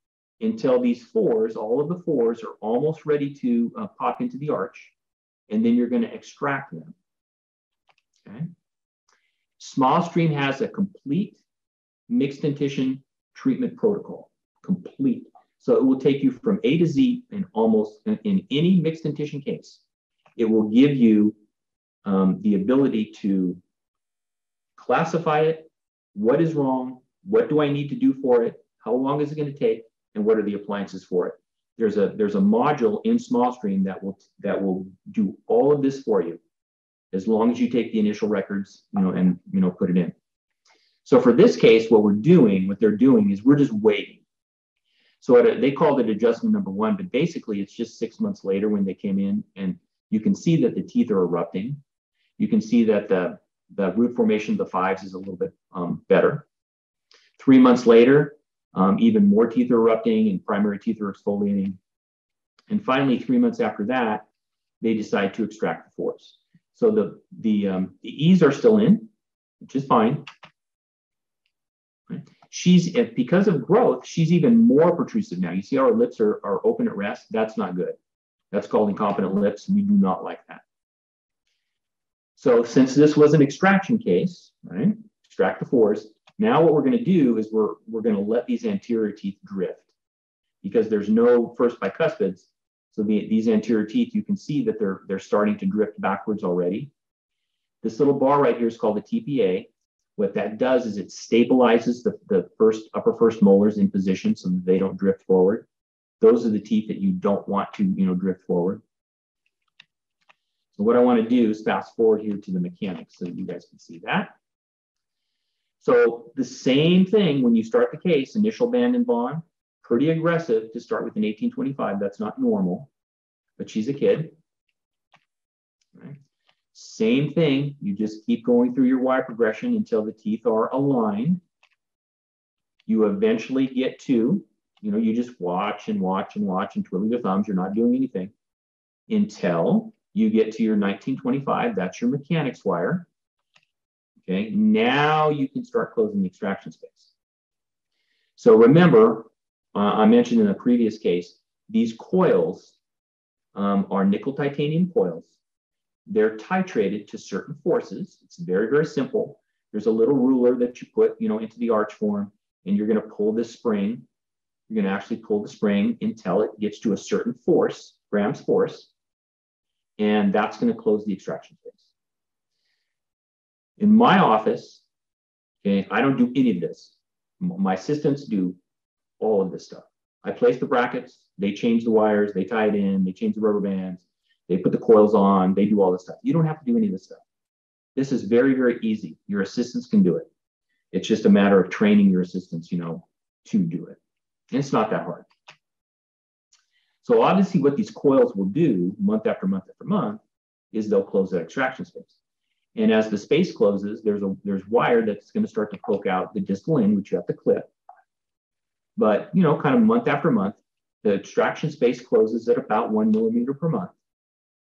until these fours, all of the fours are almost ready to uh, pop into the arch, and then you're going to extract them. Okay. SmileScreen has a complete mixed dentition treatment protocol, complete. So it will take you from A to Z in almost in, in any mixed dentition case. It will give you um, the ability to classify it, what is wrong, what do I need to do for it, how long is it going to take, and what are the appliances for it. There's a there's a module in SmileScreen that will that will do all of this for you, as long as you take the initial records, you know, and you know put it in. So for this case, what we're doing, what they're doing is we're just waiting. So a, they called it adjustment number one, but basically it's just six months later when they came in, and you can see that the teeth are erupting. You can see that the the root formation of the fives is a little bit um, better. Three months later, um, even more teeth are erupting and primary teeth are exfoliating. And finally, three months after that, they decide to extract the fours. So the, the, um, the E's are still in, which is fine. She's, because of growth, she's even more protrusive now. You see how her lips are, are open at rest? That's not good. That's called incompetent lips. We do not like that. So since this was an extraction case, right, extract the fours, now what we're going to do is we're, we're going to let these anterior teeth drift because there's no first bicuspids. So the, these anterior teeth, you can see that they're, they're starting to drift backwards already. This little bar right here is called the TPA. What that does is it stabilizes the, the first upper first molars in position so that they don't drift forward. Those are the teeth that you don't want to, you know, drift forward. So what I want to do is fast forward here to the mechanics so that you guys can see that. So the same thing when you start the case, initial band and bond, pretty aggressive to start with an 1825. That's not normal, but she's a kid. Right? Same thing, you just keep going through your wire progression until the teeth are aligned. You eventually get to, you know, you just watch and watch and watch and twiddle your thumbs. You're not doing anything until you get to your 1925. That's your mechanics wire. Okay, now you can start closing the extraction space. So remember, uh, I mentioned in the previous case, these coils um, are nickel titanium coils. They're titrated to certain forces. It's very, very simple. There's a little ruler that you put, you know, into the arch form, and you're going to pull this spring. You're going to actually pull the spring until it gets to a certain force, Graham's force, and that's going to close the extraction space. In my office, okay, I don't do any of this. My assistants do all of this stuff. I place the brackets, they change the wires, they tie it in, they change the rubber bands, they put the coils on, they do all this stuff. You don't have to do any of this stuff. This is very, very easy. Your assistants can do it. It's just a matter of training your assistants, you know, to do it. And it's not that hard. So obviously what these coils will do month after month after month is they'll close that extraction space. And as the space closes, there's a there's wire that's going to start to poke out the distal end, which you have to clip. But, you know, kind of month after month, the extraction space closes at about one millimeter per month.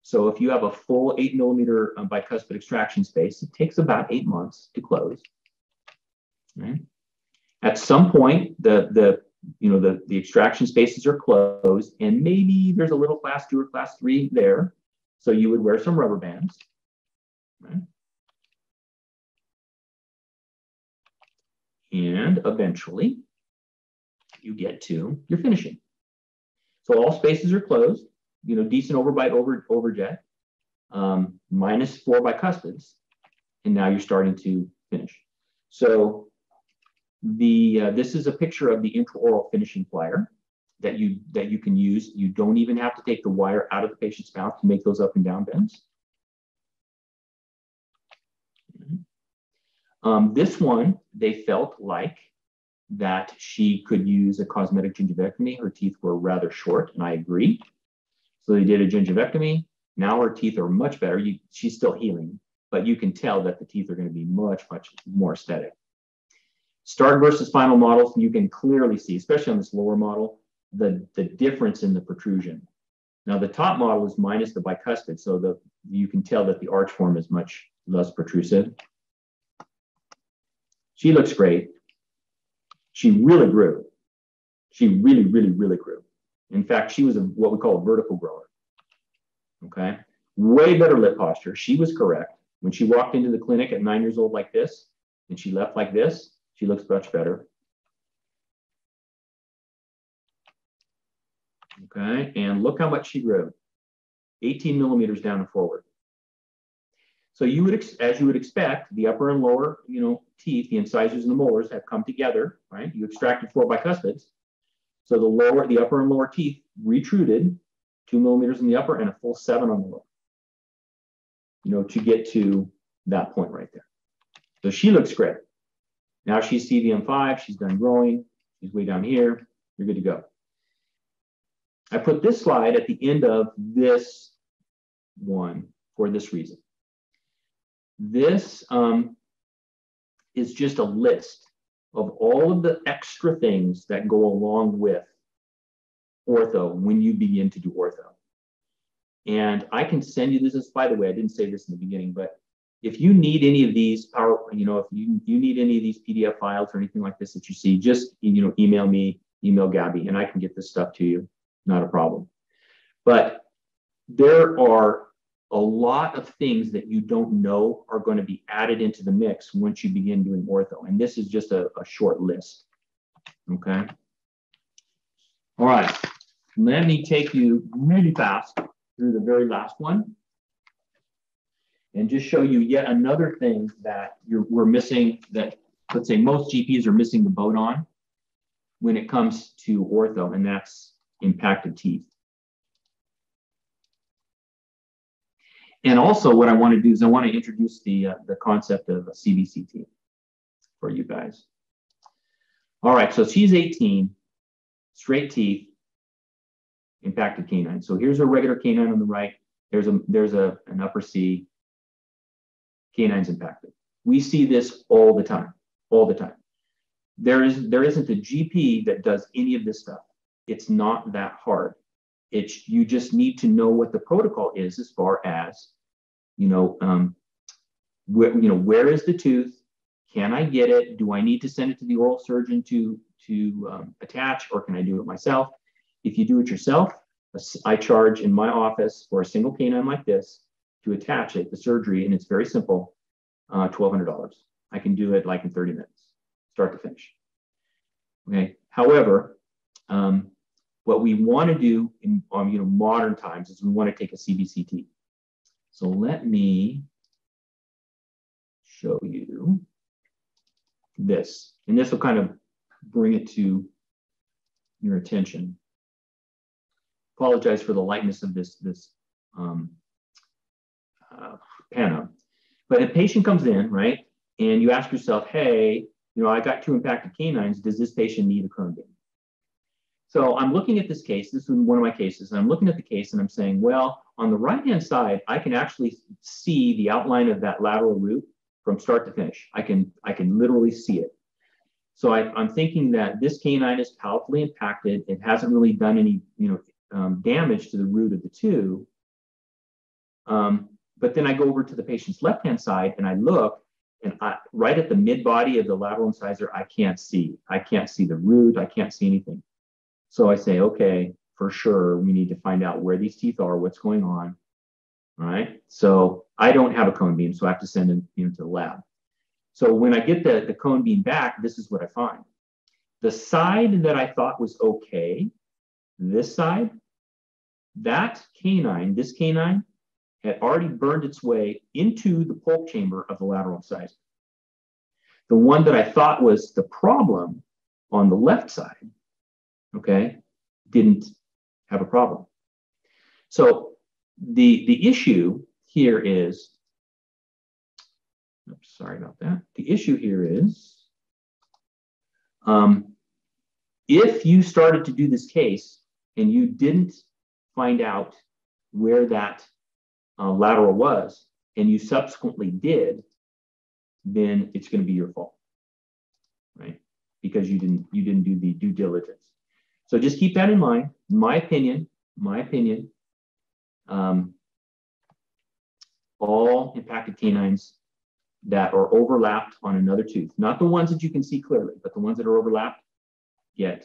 So if you have a full eight millimeter um, bicuspid extraction space, it takes about eight months to close. Right? At some point, the, the, you know, the, the extraction spaces are closed and maybe there's a little class two or class three there. So you would wear some rubber bands. Right? And eventually you get to your finishing. So all spaces are closed, you know, decent overbite over overjet, um, minus four bicuspids, and now you're starting to finish. So the uh, this is a picture of the intraoral finishing plier that you that you can use. You don't even have to take the wire out of the patient's mouth to make those up and down bends. Um, this one, they felt like that she could use a cosmetic gingivectomy. Her teeth were rather short, and I agree. So they did a gingivectomy. Now her teeth are much better. You, she's still healing, but you can tell that the teeth are going to be much, much more aesthetic. Start versus final models, you can clearly see, especially on this lower model, the, the difference in the protrusion. Now the top model is minus the bicuspid, so the you can tell that the arch form is much less protrusive. She looks great. She really grew. She really, really, really grew. In fact, she was a, what we call a vertical grower. Okay. Way better lip posture. She was correct. When she walked into the clinic at nine years old like this, and she left like this, she looks much better. Okay, and look how much she grew. 18 millimeters down and forward. So you would, as you would expect, the upper and lower, you know, teeth, the incisors and the molars have come together, right? You extracted four bicuspids. So the lower, the upper and lower teeth retruded two millimeters in the upper and a full seven on the lower, you know, to get to that point right there. So she looks great. Now she's CVM5, she's done growing, she's way down here, you're good to go. I put this slide at the end of this one for this reason. This um, is just a list of all of the extra things that go along with ortho when you begin to do ortho. And I can send you this, is, by the way, I didn't say this in the beginning, but if you need any of these power, you know, if you, you need any of these PDF files or anything like this that you see, just, you know, email me, email Gabby, and I can get this stuff to you. Not a problem. But there are a lot of things that you don't know are going to be added into the mix once you begin doing ortho. And this is just a, a short list. Okay. All right. Let me take you really fast through the very last one and just show you yet another thing that we're missing that, let's say, most GPs are missing the boat on when it comes to ortho, and that's impacted teeth. And also what I want to do is I want to introduce the, uh, the concept of a CBCT for you guys. All right, so she's 18, straight teeth, impacted canine. So here's a regular canine on the right. There's a there's a an upper C. Canine's impacted. We see this all the time, all the time. There is there isn't a GP that does any of this stuff. It's not that hard. It's you just need to know what the protocol is as far as, you know, um, where you know where is the tooth? Can I get it? Do I need to send it to the oral surgeon to to um, attach, or can I do it myself? If you do it yourself, I charge in my office for a single canine like this to attach it, the surgery, and it's very simple, uh, $1,200. I can do it like in 30 minutes, start to finish. Okay. However, um, what we want to do in um, you know modern times is we want to take a CBCT. So let me show you this, and this will kind of bring it to your attention. Apologize for the lightness of this this um, uh, pano. But a patient comes in, right, and you ask yourself, hey, you know, I got two impacted canines. Does this patient need a beam? So I'm looking at this case. This is one of my cases. And I'm looking at the case and I'm saying, well, on the right hand side, I can actually see the outline of that lateral root from start to finish. I can I can literally see it. So I, am thinking that this canine is palatally impacted. It hasn't really done any, you know, um, damage to the root of the two. Um, but then I go over to the patient's left-hand side and I look, and I, right at the mid body of the lateral incisor, I can't see. I can't see the root. I can't see anything. So I say, okay, for sure, we need to find out where these teeth are, what's going on. All right. So I don't have a cone beam, so I have to send them you know, to the lab. So when I get the, the cone beam back, this is what I find. The side that I thought was okay, this side, that canine, this canine, had already burned its way into the pulp chamber of the lateral incisor. The one that I thought was the problem on the left side, okay, didn't have a problem. So the, the issue here is, oops, sorry about that. The issue here is, um, if you started to do this case and you didn't find out where that uh, lateral was, and you subsequently did, then it's going to be your fault, right? Because you didn't you didn't do the due diligence. So just keep that in mind. My opinion, my opinion. Um, all impacted canines that are overlapped on another tooth, not the ones that you can see clearly, but the ones that are overlapped, get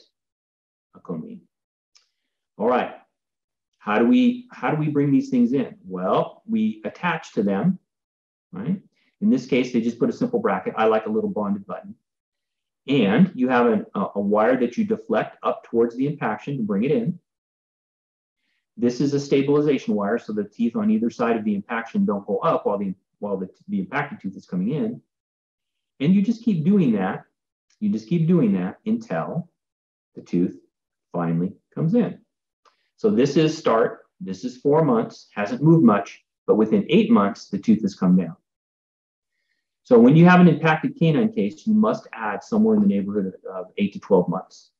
a cone. All right, how do we how do we bring these things in? Well, we attach to them, right? In this case, they just put a simple bracket. I like a little bonded button. And you have an, a, a wire that you deflect up towards the impaction to bring it in. This is a stabilization wire, so the teeth on either side of the impaction don't go up while the while the, the impacted tooth is coming in. And you just keep doing that. You just keep doing that until the tooth finally comes in. So this is start. This is four months, hasn't moved much, but within eight months, the tooth has come down. So when you have an impacted canine case, you must add somewhere in the neighborhood of eight to 12 months.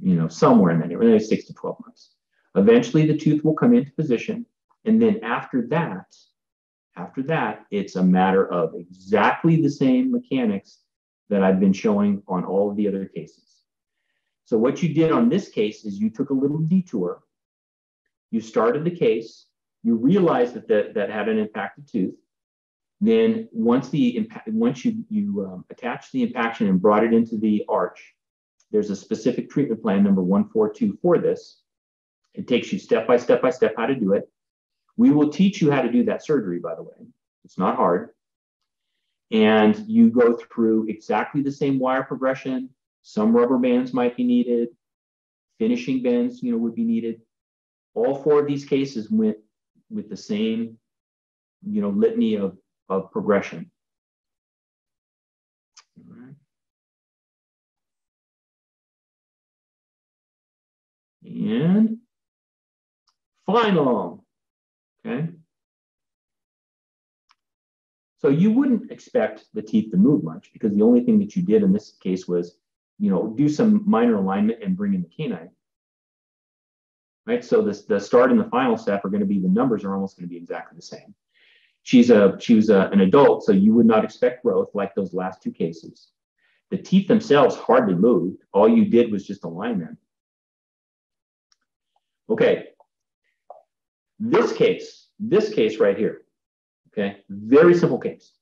You know, somewhere in that neighborhood, six to 12 months. Eventually, the tooth will come into position. And then after that, after that, it's a matter of exactly the same mechanics that I've been showing on all of the other cases. So what you did on this case is you took a little detour. You started the case. You realized that that, that had an impacted tooth. Then once the once you you um, attached the impaction and brought it into the arch, there's a specific treatment plan number 142 for this. It takes you step by step by step how to do it. We will teach you how to do that surgery, by the way. It's not hard. And you go through exactly the same wire progression, some rubber bands might be needed. Finishing bands, you know, would be needed. All four of these cases went with the same, you know, litany of, of progression. And final, okay? So you wouldn't expect the teeth to move much because the only thing that you did in this case was you know, do some minor alignment and bring in the canine. Right. So this the start and the final step are going to be the numbers are almost going to be exactly the same. She's a she was a, an adult, so you would not expect growth like those last two cases. The teeth themselves hardly moved. All you did was just align them. Okay. This case, this case right here, okay, very simple case.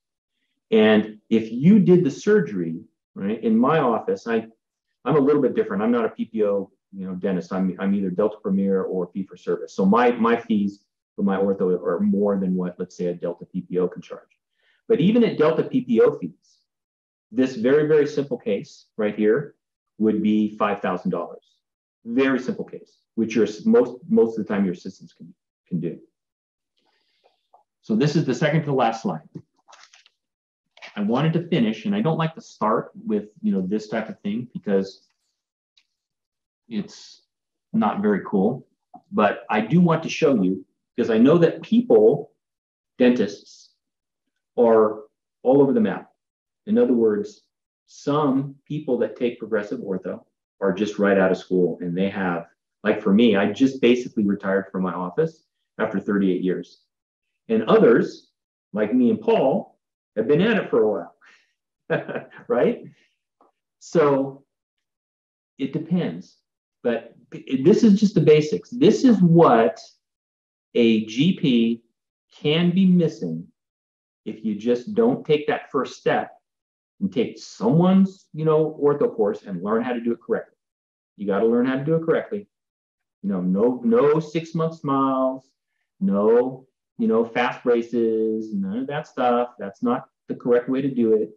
And if you did the surgery right? In my office, I, I'm a little bit different. I'm not a PPO, you know, dentist. I'm, I'm either Delta Premier or fee for service. So my, my fees for my ortho are more than what, let's say, a Delta PPO can charge. But even at Delta PPO fees, this very, very simple case right here would be $5,000. Very simple case, which your most, most of the time your systems can, can do. So this is the second to the last slide. I wanted to finish, and I don't like to start with you know this type of thing because it's not very cool. But I do want to show you because I know that people, dentists, are all over the map. In other words, some people that take progressive ortho are just right out of school and they have, like for me, I just basically retired from my office after 38 years. And others, like me and Paul, have been at it for a while, right? So it depends. But this is just the basics. This is what a GP can be missing if you just don't take that first step and take someone's, you know, ortho course and learn how to do it correctly. You got to learn how to do it correctly. You know, no, no six month smiles, no, you know, fast braces, none of that stuff. That's not the correct way to do it.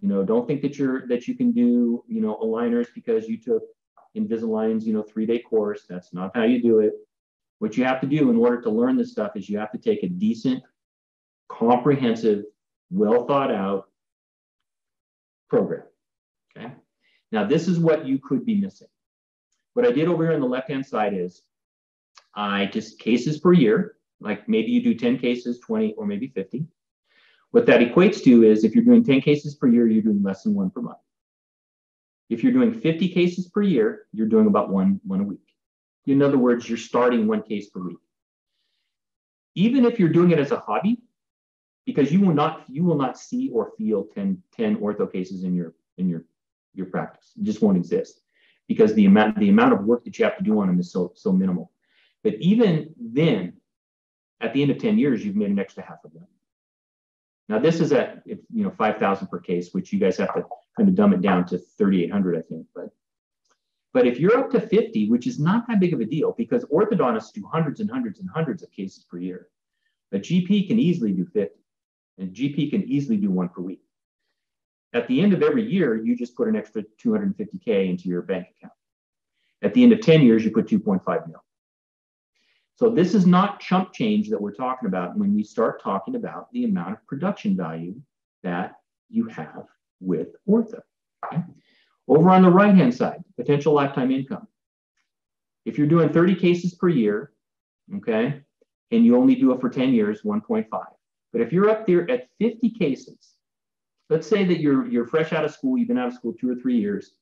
You know, don't think that you're that you can do, you know, aligners because you took Invisaligns, you know, three day course. That's not how you do it. What you have to do in order to learn this stuff is you have to take a decent, comprehensive, well thought out program. Okay. Now, this is what you could be missing. What I did over here on the left hand side is I just cases per year, like maybe you do 10 cases, 20, or maybe 50. What that equates to is if you're doing 10 cases per year, you're doing less than one per month. If you're doing 50 cases per year, you're doing about one, one a week. In other words, you're starting one case per week. Even if you're doing it as a hobby, because you will not you will not see or feel 10, 10 ortho cases in your in your your practice. It just won't exist because the amount the amount of work that you have to do on them is so so minimal. But even then, at the end of 10 years, you've made an extra half a million. Now this is at you know 5,000 per case, which you guys have to kind of dumb it down to 3,800, I think. But but if you're up to 50, which is not that big of a deal because orthodontists do hundreds and hundreds and hundreds of cases per year, a GP can easily do 50, and GP can easily do one per week. At the end of every year, you just put an extra 250K into your bank account. At the end of 10 years, you put 2.5 mil. So this is not chump change that we're talking about when we start talking about the amount of production value that you have with ortho. Okay? Over on the right-hand side, potential lifetime income. If you're doing 30 cases per year, okay, and you only do it for 10 years, 1.5. But if you're up there at 50 cases, let's say that you're you're fresh out of school, you've been out of school two or three years,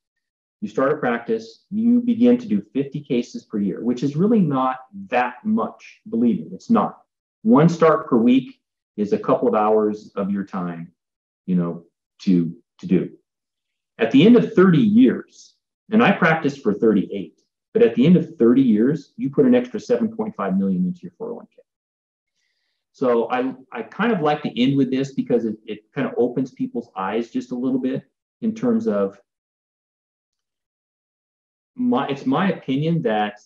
you start a practice, you begin to do 50 cases per year, which is really not that much. Believe me, it's not. One start per week is a couple of hours of your time, you know, to, to do. At the end of 30 years, and I practiced for 38, but at the end of 30 years, you put an extra 7.5 million into your 401k. So I, I kind of like to end with this because it, it kind of opens people's eyes just a little bit in terms of my it's my opinion that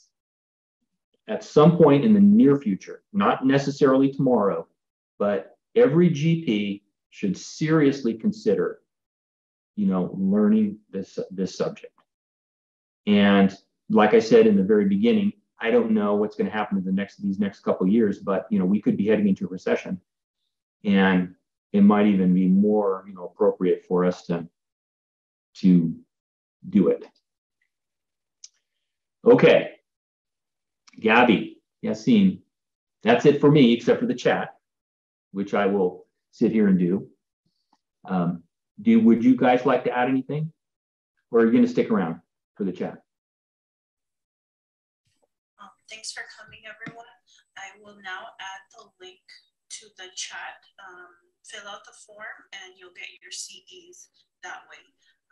at some point in the near future, not necessarily tomorrow, but every GP should seriously consider, you know, learning this this subject. And like I said in the very beginning, I don't know what's going to happen in the next these next couple years, but you know, we could be heading into a recession, and it might even be more, you know, appropriate for us to to do it. Okay. Gabby, Yassine, that's it for me, except for the chat, which I will sit here and do. Um, do would you guys like to add anything, or are you going to stick around for the chat? Um, thanks for coming, everyone. I will now add the link to the chat. Um, fill out the form, and you'll get your CDs that way.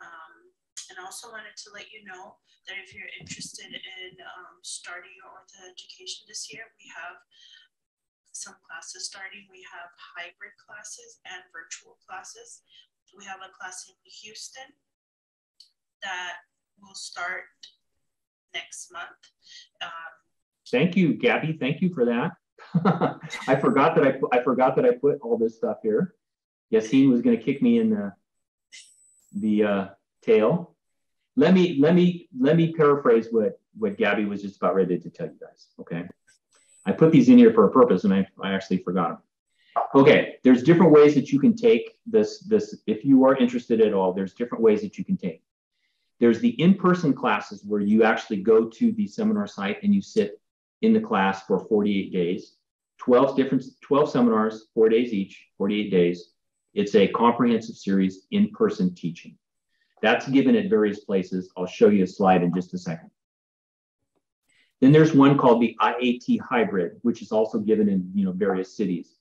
Um, and also wanted to let you know that if you're interested in um, starting your ortho education this year, we have some classes starting. We have hybrid classes and virtual classes. We have a class in Houston that will start next month. Um, Thank you, Gabby. Thank you for that. I forgot that I, I forgot that I put all this stuff here. Yassine was going to kick me in the the uh, tail let me let me let me paraphrase what what Gabby was just about ready to tell you guys. Okay, I put these in here for a purpose, and I, I actually forgot them. Okay, there's different ways that you can take this this if you are interested at all. There's different ways that you can take. There's the in-person classes where you actually go to the seminar site and you sit in the class for 48 days. 12 different 12 seminars, four days each, 48 days. It's a comprehensive series in-person teaching. That's given at various places. I'll show you a slide in just a second. Then there's one called the IAT hybrid, which is also given in you know, various cities.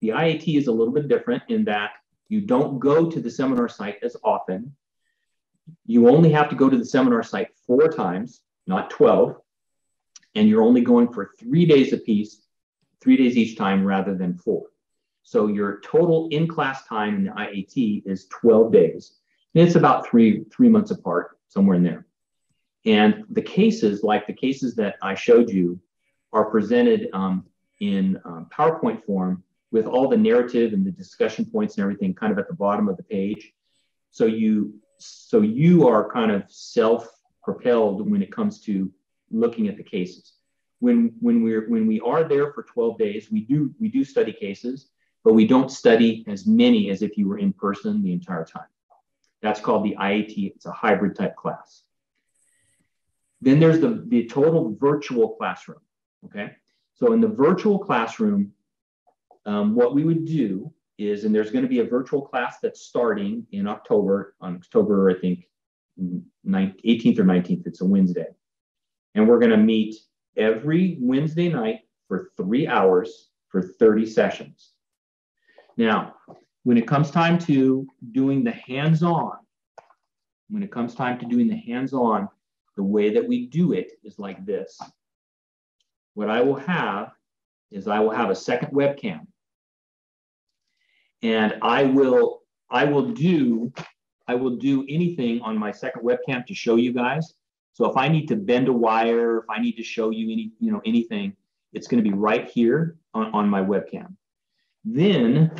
The IAT is a little bit different in that you don't go to the seminar site as often. you only have to go to the seminar site four times, not 12, and you're only going for three days apiece, three days each time rather than four. So your total in-class time in the IAT is 12 days. And it's about three, three months apart, somewhere in there. And the cases, like the cases that I showed you, are presented um, in um, PowerPoint form with all the narrative and the discussion points and everything kind of at the bottom of the page. So you so you are kind of self-propelled when it comes to looking at the cases. When when we're when we are there for 12 days, we do we do study cases, but we don't study as many as if you were in person the entire time. That's called the IAT. It's a hybrid type class. Then there's the, the total virtual classroom. Okay. So in the virtual classroom, um, what we would do is, and there's going to be a virtual class that's starting in October, on October, I think, 18th or 19th. It's a Wednesday. And we're going to meet every Wednesday night for three hours for 30 sessions. Now, when it comes time to doing the hands on, when it comes time to doing the hands on, the way that we do it is like this. What I will have is I will have a second webcam and I will I will do I will do anything on my second webcam to show you guys. So if I need to bend a wire, if I need to show you any you know anything, it's going to be right here on, on my webcam. Then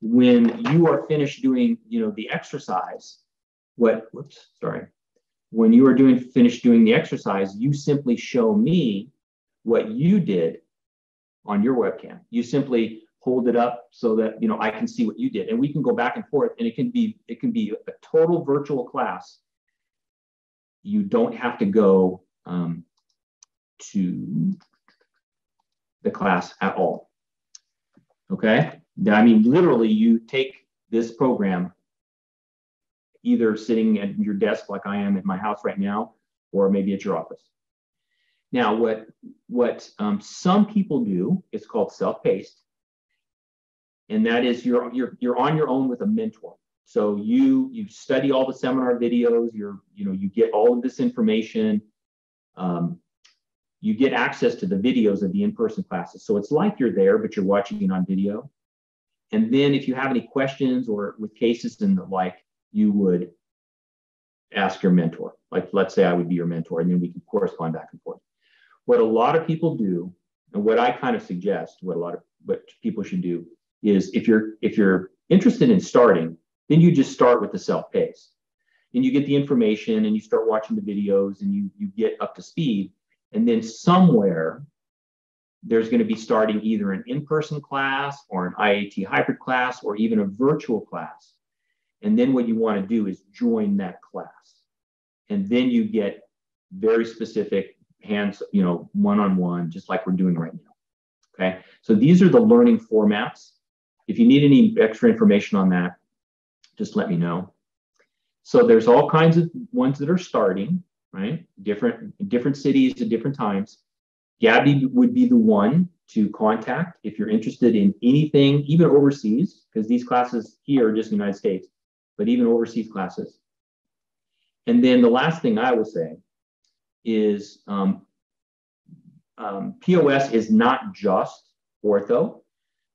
when you are finished doing you know the exercise, what whoops sorry, when you are doing finished doing the exercise, you simply show me what you did on your webcam. You simply hold it up so that you know I can see what you did, and we can go back and forth, and it can be it can be a total virtual class. You don't have to go um, to the class at all. Okay, I mean literally, you take this program either sitting at your desk like I am at my house right now, or maybe at your office. Now, what what um, some people do is called self-paced and that is you're you're you're on your own with a mentor. So you you study all the seminar videos. You're you know you get all of this information. Um, you get access to the videos of the in-person classes. So it's like you're there, but you're watching it on video. And then if you have any questions or with cases and the like, you would ask your mentor. Like let's say I would be your mentor, and then we can correspond back and forth. What a lot of people do, and what I kind of suggest, what a lot of what people should do is if you're if you're interested in starting, then you just start with the self-pace. And you get the information and you start watching the videos and you you get up to speed. And then somewhere there's going to be starting either an in-person class or an IAT hybrid class or even a virtual class. And then what you want to do is join that class. And then you get very specific hands, you know, one-on-one, just like we're doing right now. Okay. So these are the learning formats. If you need any extra information on that, just let me know. So there's all kinds of ones that are starting, right? Different different cities at different times. Gabby would be the one to contact if you're interested in anything, even overseas, because these classes here are just the United States, but even overseas classes. And then the last thing I will say is um, um, POS is not just ortho.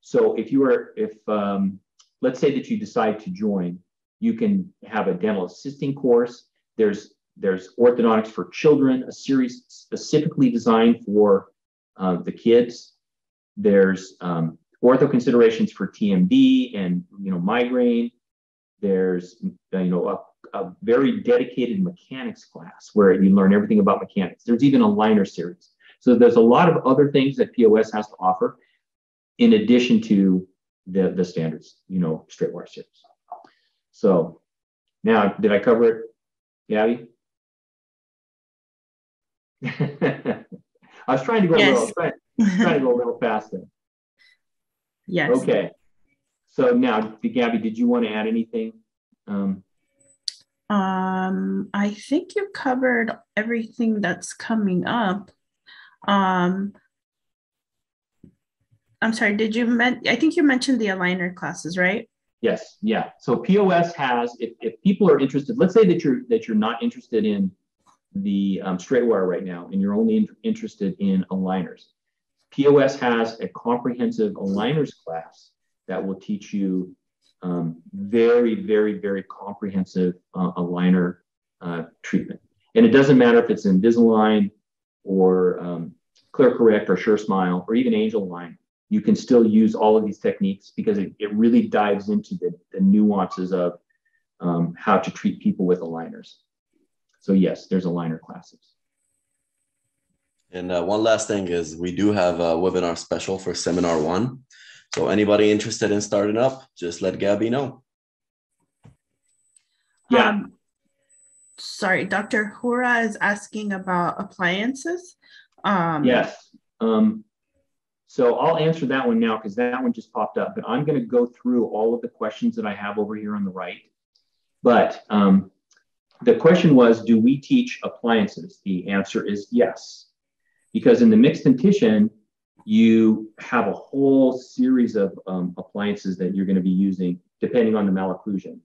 So if you are, if um, let's say that you decide to join, you can have a dental assisting course. There's there's orthodontics for children, a series specifically designed for uh, the kids. There's um, ortho considerations for TMD and you know migraine. There's you know a, a very dedicated mechanics class where you learn everything about mechanics. There's even aligner series. So there's a lot of other things that POS has to offer in addition to the, the standards, you know, straight wire series. So now, did I cover it, Gabby? I was trying to go yes. a little, trying, trying to go a little faster. Yes. Okay. So now, Gabby, did you want to add anything? Um, um, I think you covered everything that's coming up. Um, I'm sorry, did you men- I think you mentioned the aligner classes, right? Yes, yeah. So POS has, if, if people are interested, let's say that you're that you're not interested in the um, straight wire right now, and you're only in, interested in aligners. POS has a comprehensive aligners class that will teach you um, very, very, very comprehensive uh, aligner uh, treatment. And it doesn't matter if it's Invisalign or um, ClearCorrect or SureSmile or even Angelalign you can still use all of these techniques because it, it really dives into the, the nuances of um, how to treat people with aligners. So yes, there's aligner classes. And uh, one last thing is we do have a webinar special for seminar one. So anybody interested in starting up, just let Gabby know. Yeah. Um, sorry, Dr. Hura is asking about appliances. Um, yes. Um, so I'll answer that one now because that one just popped up, but I'm going to go through all of the questions that I have over here on the right. But um, the question was, do we teach appliances? The answer is yes, because in the mixed dentition, you have a whole series of um, appliances that you're going to be using depending on the malocclusion.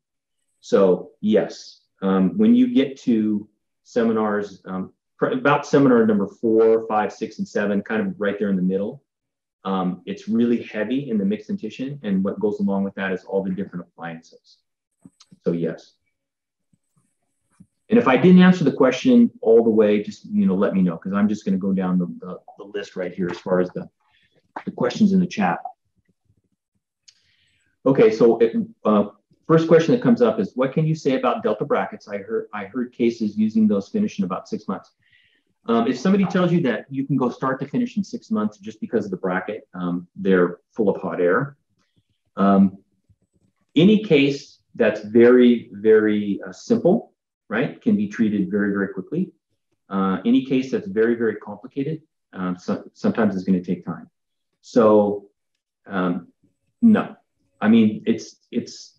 So yes, um, when you get to seminars, um, about seminar number four, five, six, and seven, kind of right there in the middle, um, it's really heavy in the mix and dentition, and what goes along with that is all the different appliances. So yes. And if I didn't answer the question all the way, just you know, let me know because I'm just going to go down the, the, the, list right here as far as the, the questions in the chat. Okay, so it, uh, first question that comes up is, what can you say about delta brackets? I heard I heard cases using those finish in about six months. Um, if somebody tells you that you can go start to finish in six months just because of the bracket, um, they're full of hot air. Um, any case that's very, very uh, simple, right, can be treated very, very quickly. Uh, any case that's very, very complicated, um, so, sometimes it's going to take time. So, um, no, I mean, it's, it's,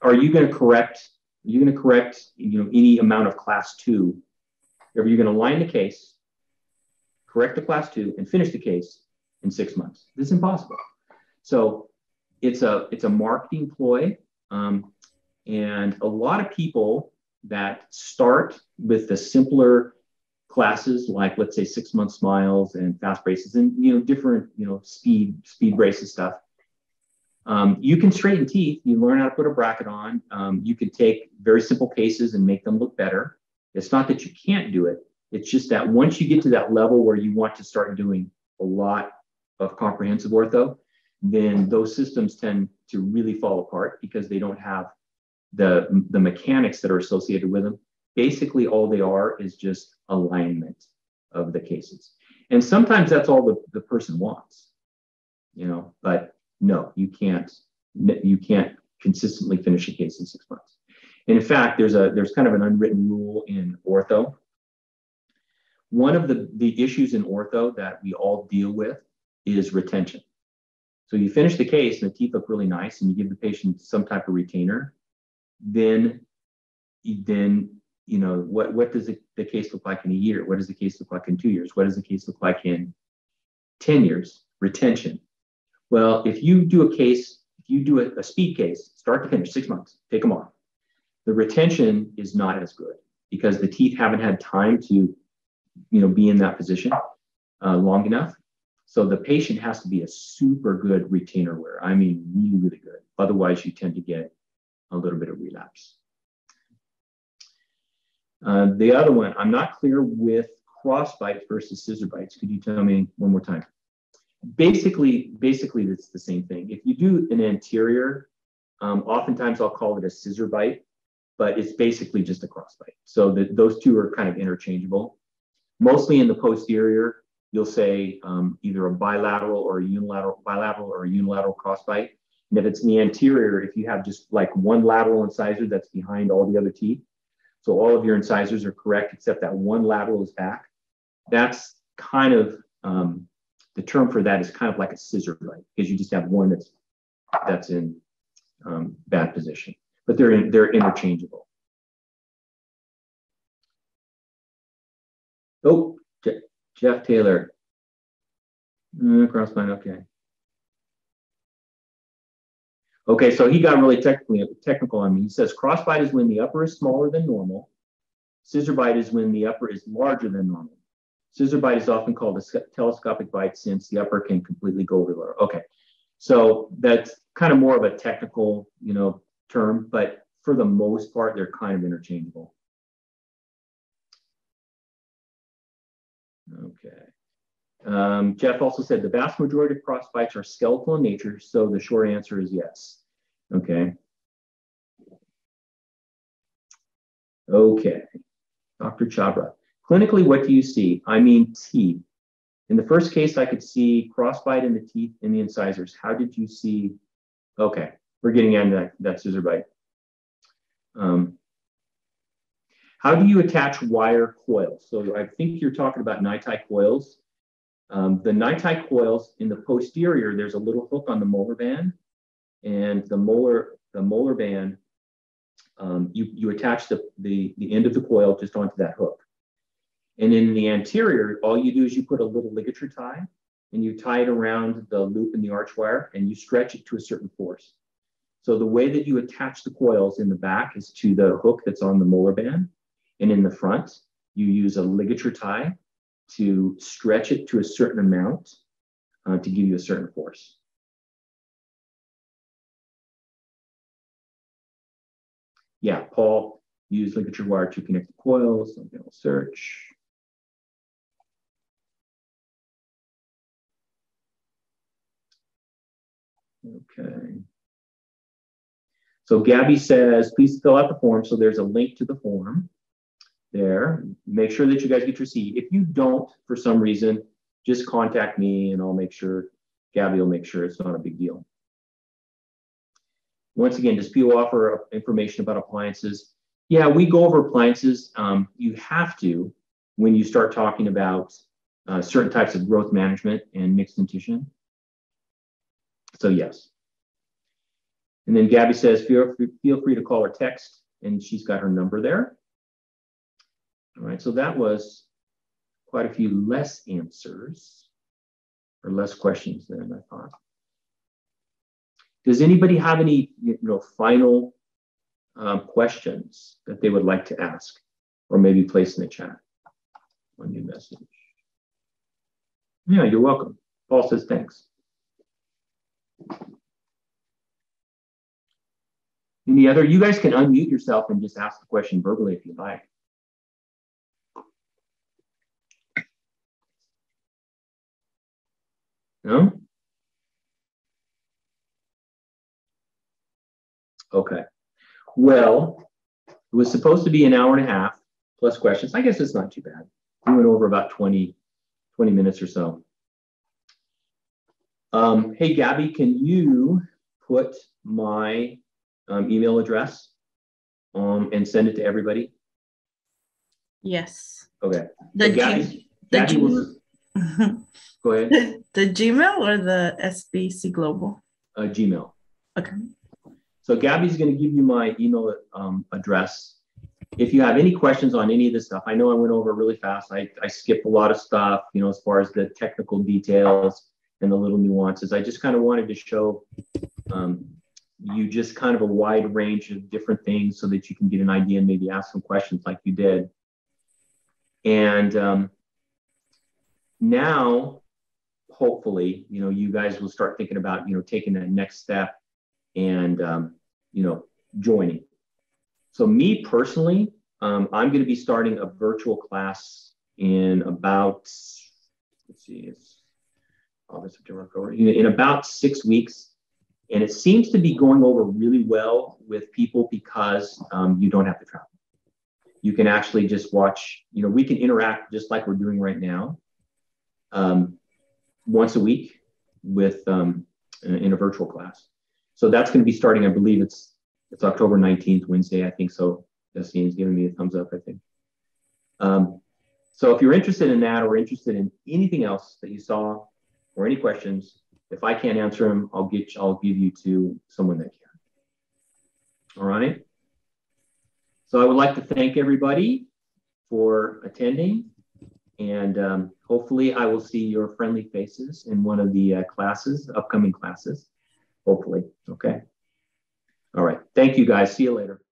are you going to correct, are you going to correct, you know, any amount of class two you're going to line the case, correct the class two, and finish the case in six months. This is impossible. So it's a it's a marketing ploy, um, and a lot of people that start with the simpler classes, like let's say six month smiles and fast braces, and you know different you know speed speed braces stuff. Um, you can straighten teeth. You learn how to put a bracket on. Um, you can take very simple cases and make them look better. It's not that you can't do it. It's just that once you get to that level where you want to start doing a lot of comprehensive ortho, then those systems tend to really fall apart because they don't have the, the mechanics that are associated with them. Basically, all they are is just alignment of the cases. And sometimes that's all the, the person wants, you know, but no, you can't, you can't consistently finish a case in six months. In fact, there's a there's kind of an unwritten rule in ortho. One of the, the issues in ortho that we all deal with is retention. So you finish the case and the teeth look really nice and you give the patient some type of retainer, then then you know what what does the, the case look like in a year? What does the case look like in two years? What does the case look like in 10 years? Retention. Well, if you do a case, if you do a, a speed case, start to finish, six months, take them on the retention is not as good because the teeth haven't had time to you know be in that position uh, long enough. So the patient has to be a super good retainer wear i mean really really good. Otherwise you tend to get a little bit of relapse. Uh, the other one i'm not clear with cross bites versus scissor bites. Could you tell me one more time? Basically basically it's the same thing. If you do an anterior um, oftentimes i'll call it a scissor bite but it's basically just a crossbite. So the, those two are kind of interchangeable. Mostly in the posterior, you'll say um, either a bilateral or a unilateral, bilateral or a unilateral crossbite. And if it's in the anterior, if you have just like one lateral incisor that's behind all the other teeth, so all of your incisors are correct except that one lateral is back, that's kind of um, the term for that is kind of like a scissor bite because you just have one that's that's in um, bad position but they're in, they're interchangeable. Oh, Je Jeff Taylor. Mm, Crossbind, okay. Okay, so he got really technically technical on me. He says crossbite is when the upper is smaller than normal. Scissor bite is when the upper is larger than normal. Scissor bite is often called a telescopic bite since the upper can completely go over the lower. Okay, so that's kind of more of a technical, you know, term, but for the most part, they're kind of interchangeable. Okay. Um, Jeff also said the vast majority of cross bites are skeletal in nature, so the short answer is yes. Okay. Okay. Dr. Chabra. Clinically, what do you see? I mean teeth. In the first case, I could see crossbite in the teeth in the incisors. How did you see? Okay, we're getting into that, that scissor bite. Um, how do you attach wire coils? So I think you're talking about NiTi coils. Um, the NiTi coils in the posterior, there's a little hook on the molar band, and the molar the molar band, um, you you attach the, the the end of the coil just onto that hook. And in the anterior, all you do is you put a little ligature tie and you tie it around the loop in the arch wire and you stretch it to a certain force. So the way that you attach the coils in the back is to the hook that's on the molar band. And in the front, you use a ligature tie to stretch it to a certain amount uh, to give you a certain force. Yeah, Paul used ligature wire to connect the coils. To search. Okay. So Gabby says, please fill out the form. So there's a link to the form there. Make sure that you guys get your seat. If you don't, for some reason, just contact me and I'll make sure, Gabby will make sure it's not a big deal. Once again, does PO offer information about appliances? Yeah, we go over appliances. Um, you have to when you start talking about uh, certain types of growth management and mixed dentition. So yes. And then Gabby says, feel free, feel free to call or text, and she's got her number there. All right, so that was quite a few less answers or less questions than I thought. Does anybody have any you know, final um, questions that they would like to ask or maybe place in the chat on your message? Yeah, you're welcome. Paul says thanks. Any other? You guys can unmute yourself and just ask the question verbally if you'd like. No? Okay. Well, it was supposed to be an hour and a half plus questions. I guess it's not too bad. We went over about 20, 20 minutes or so. Um, hey, Gabby, can you put my um, email address um, and send it to everybody? Yes. Okay. The, so Gabby, G- the Gabby G- will... go ahead. The Gmail or the SBC Global? Uh, Gmail. Okay. So Gabby's going to give you my email um, address. If you have any questions on any of this stuff, I know I went over really fast. I, I skipped a lot of stuff, you know, as far as the technical details and the little nuances. I just kind of wanted to show um, you just kind of a wide range of different things so that you can get an idea and maybe ask some questions like you did. And um, now, hopefully, you know, you guys will start thinking about, you know, taking that next step and, um, you know, joining. So me personally, um, I'm going to be starting a virtual class in about, let's see, it's August, September, October, in about six weeks. And it seems to be going over really well with people because um, you don't have to travel. You can actually just watch, you know, we can interact just like we're doing right now um, once a week with um, in a virtual class. So that's going to be starting, I believe it's it's October 19th, Wednesday, I think so. Destiny's giving me a thumbs up, I think. Um, so if you're interested in that or interested in anything else that you saw or any questions, if I can't answer them, I'll get you, I'll give you to someone that can. All right. So I would like to thank everybody for attending, and um, hopefully I will see your friendly faces in one of the uh, classes, upcoming classes. Hopefully. Okay. All right. Thank you, guys. See you later.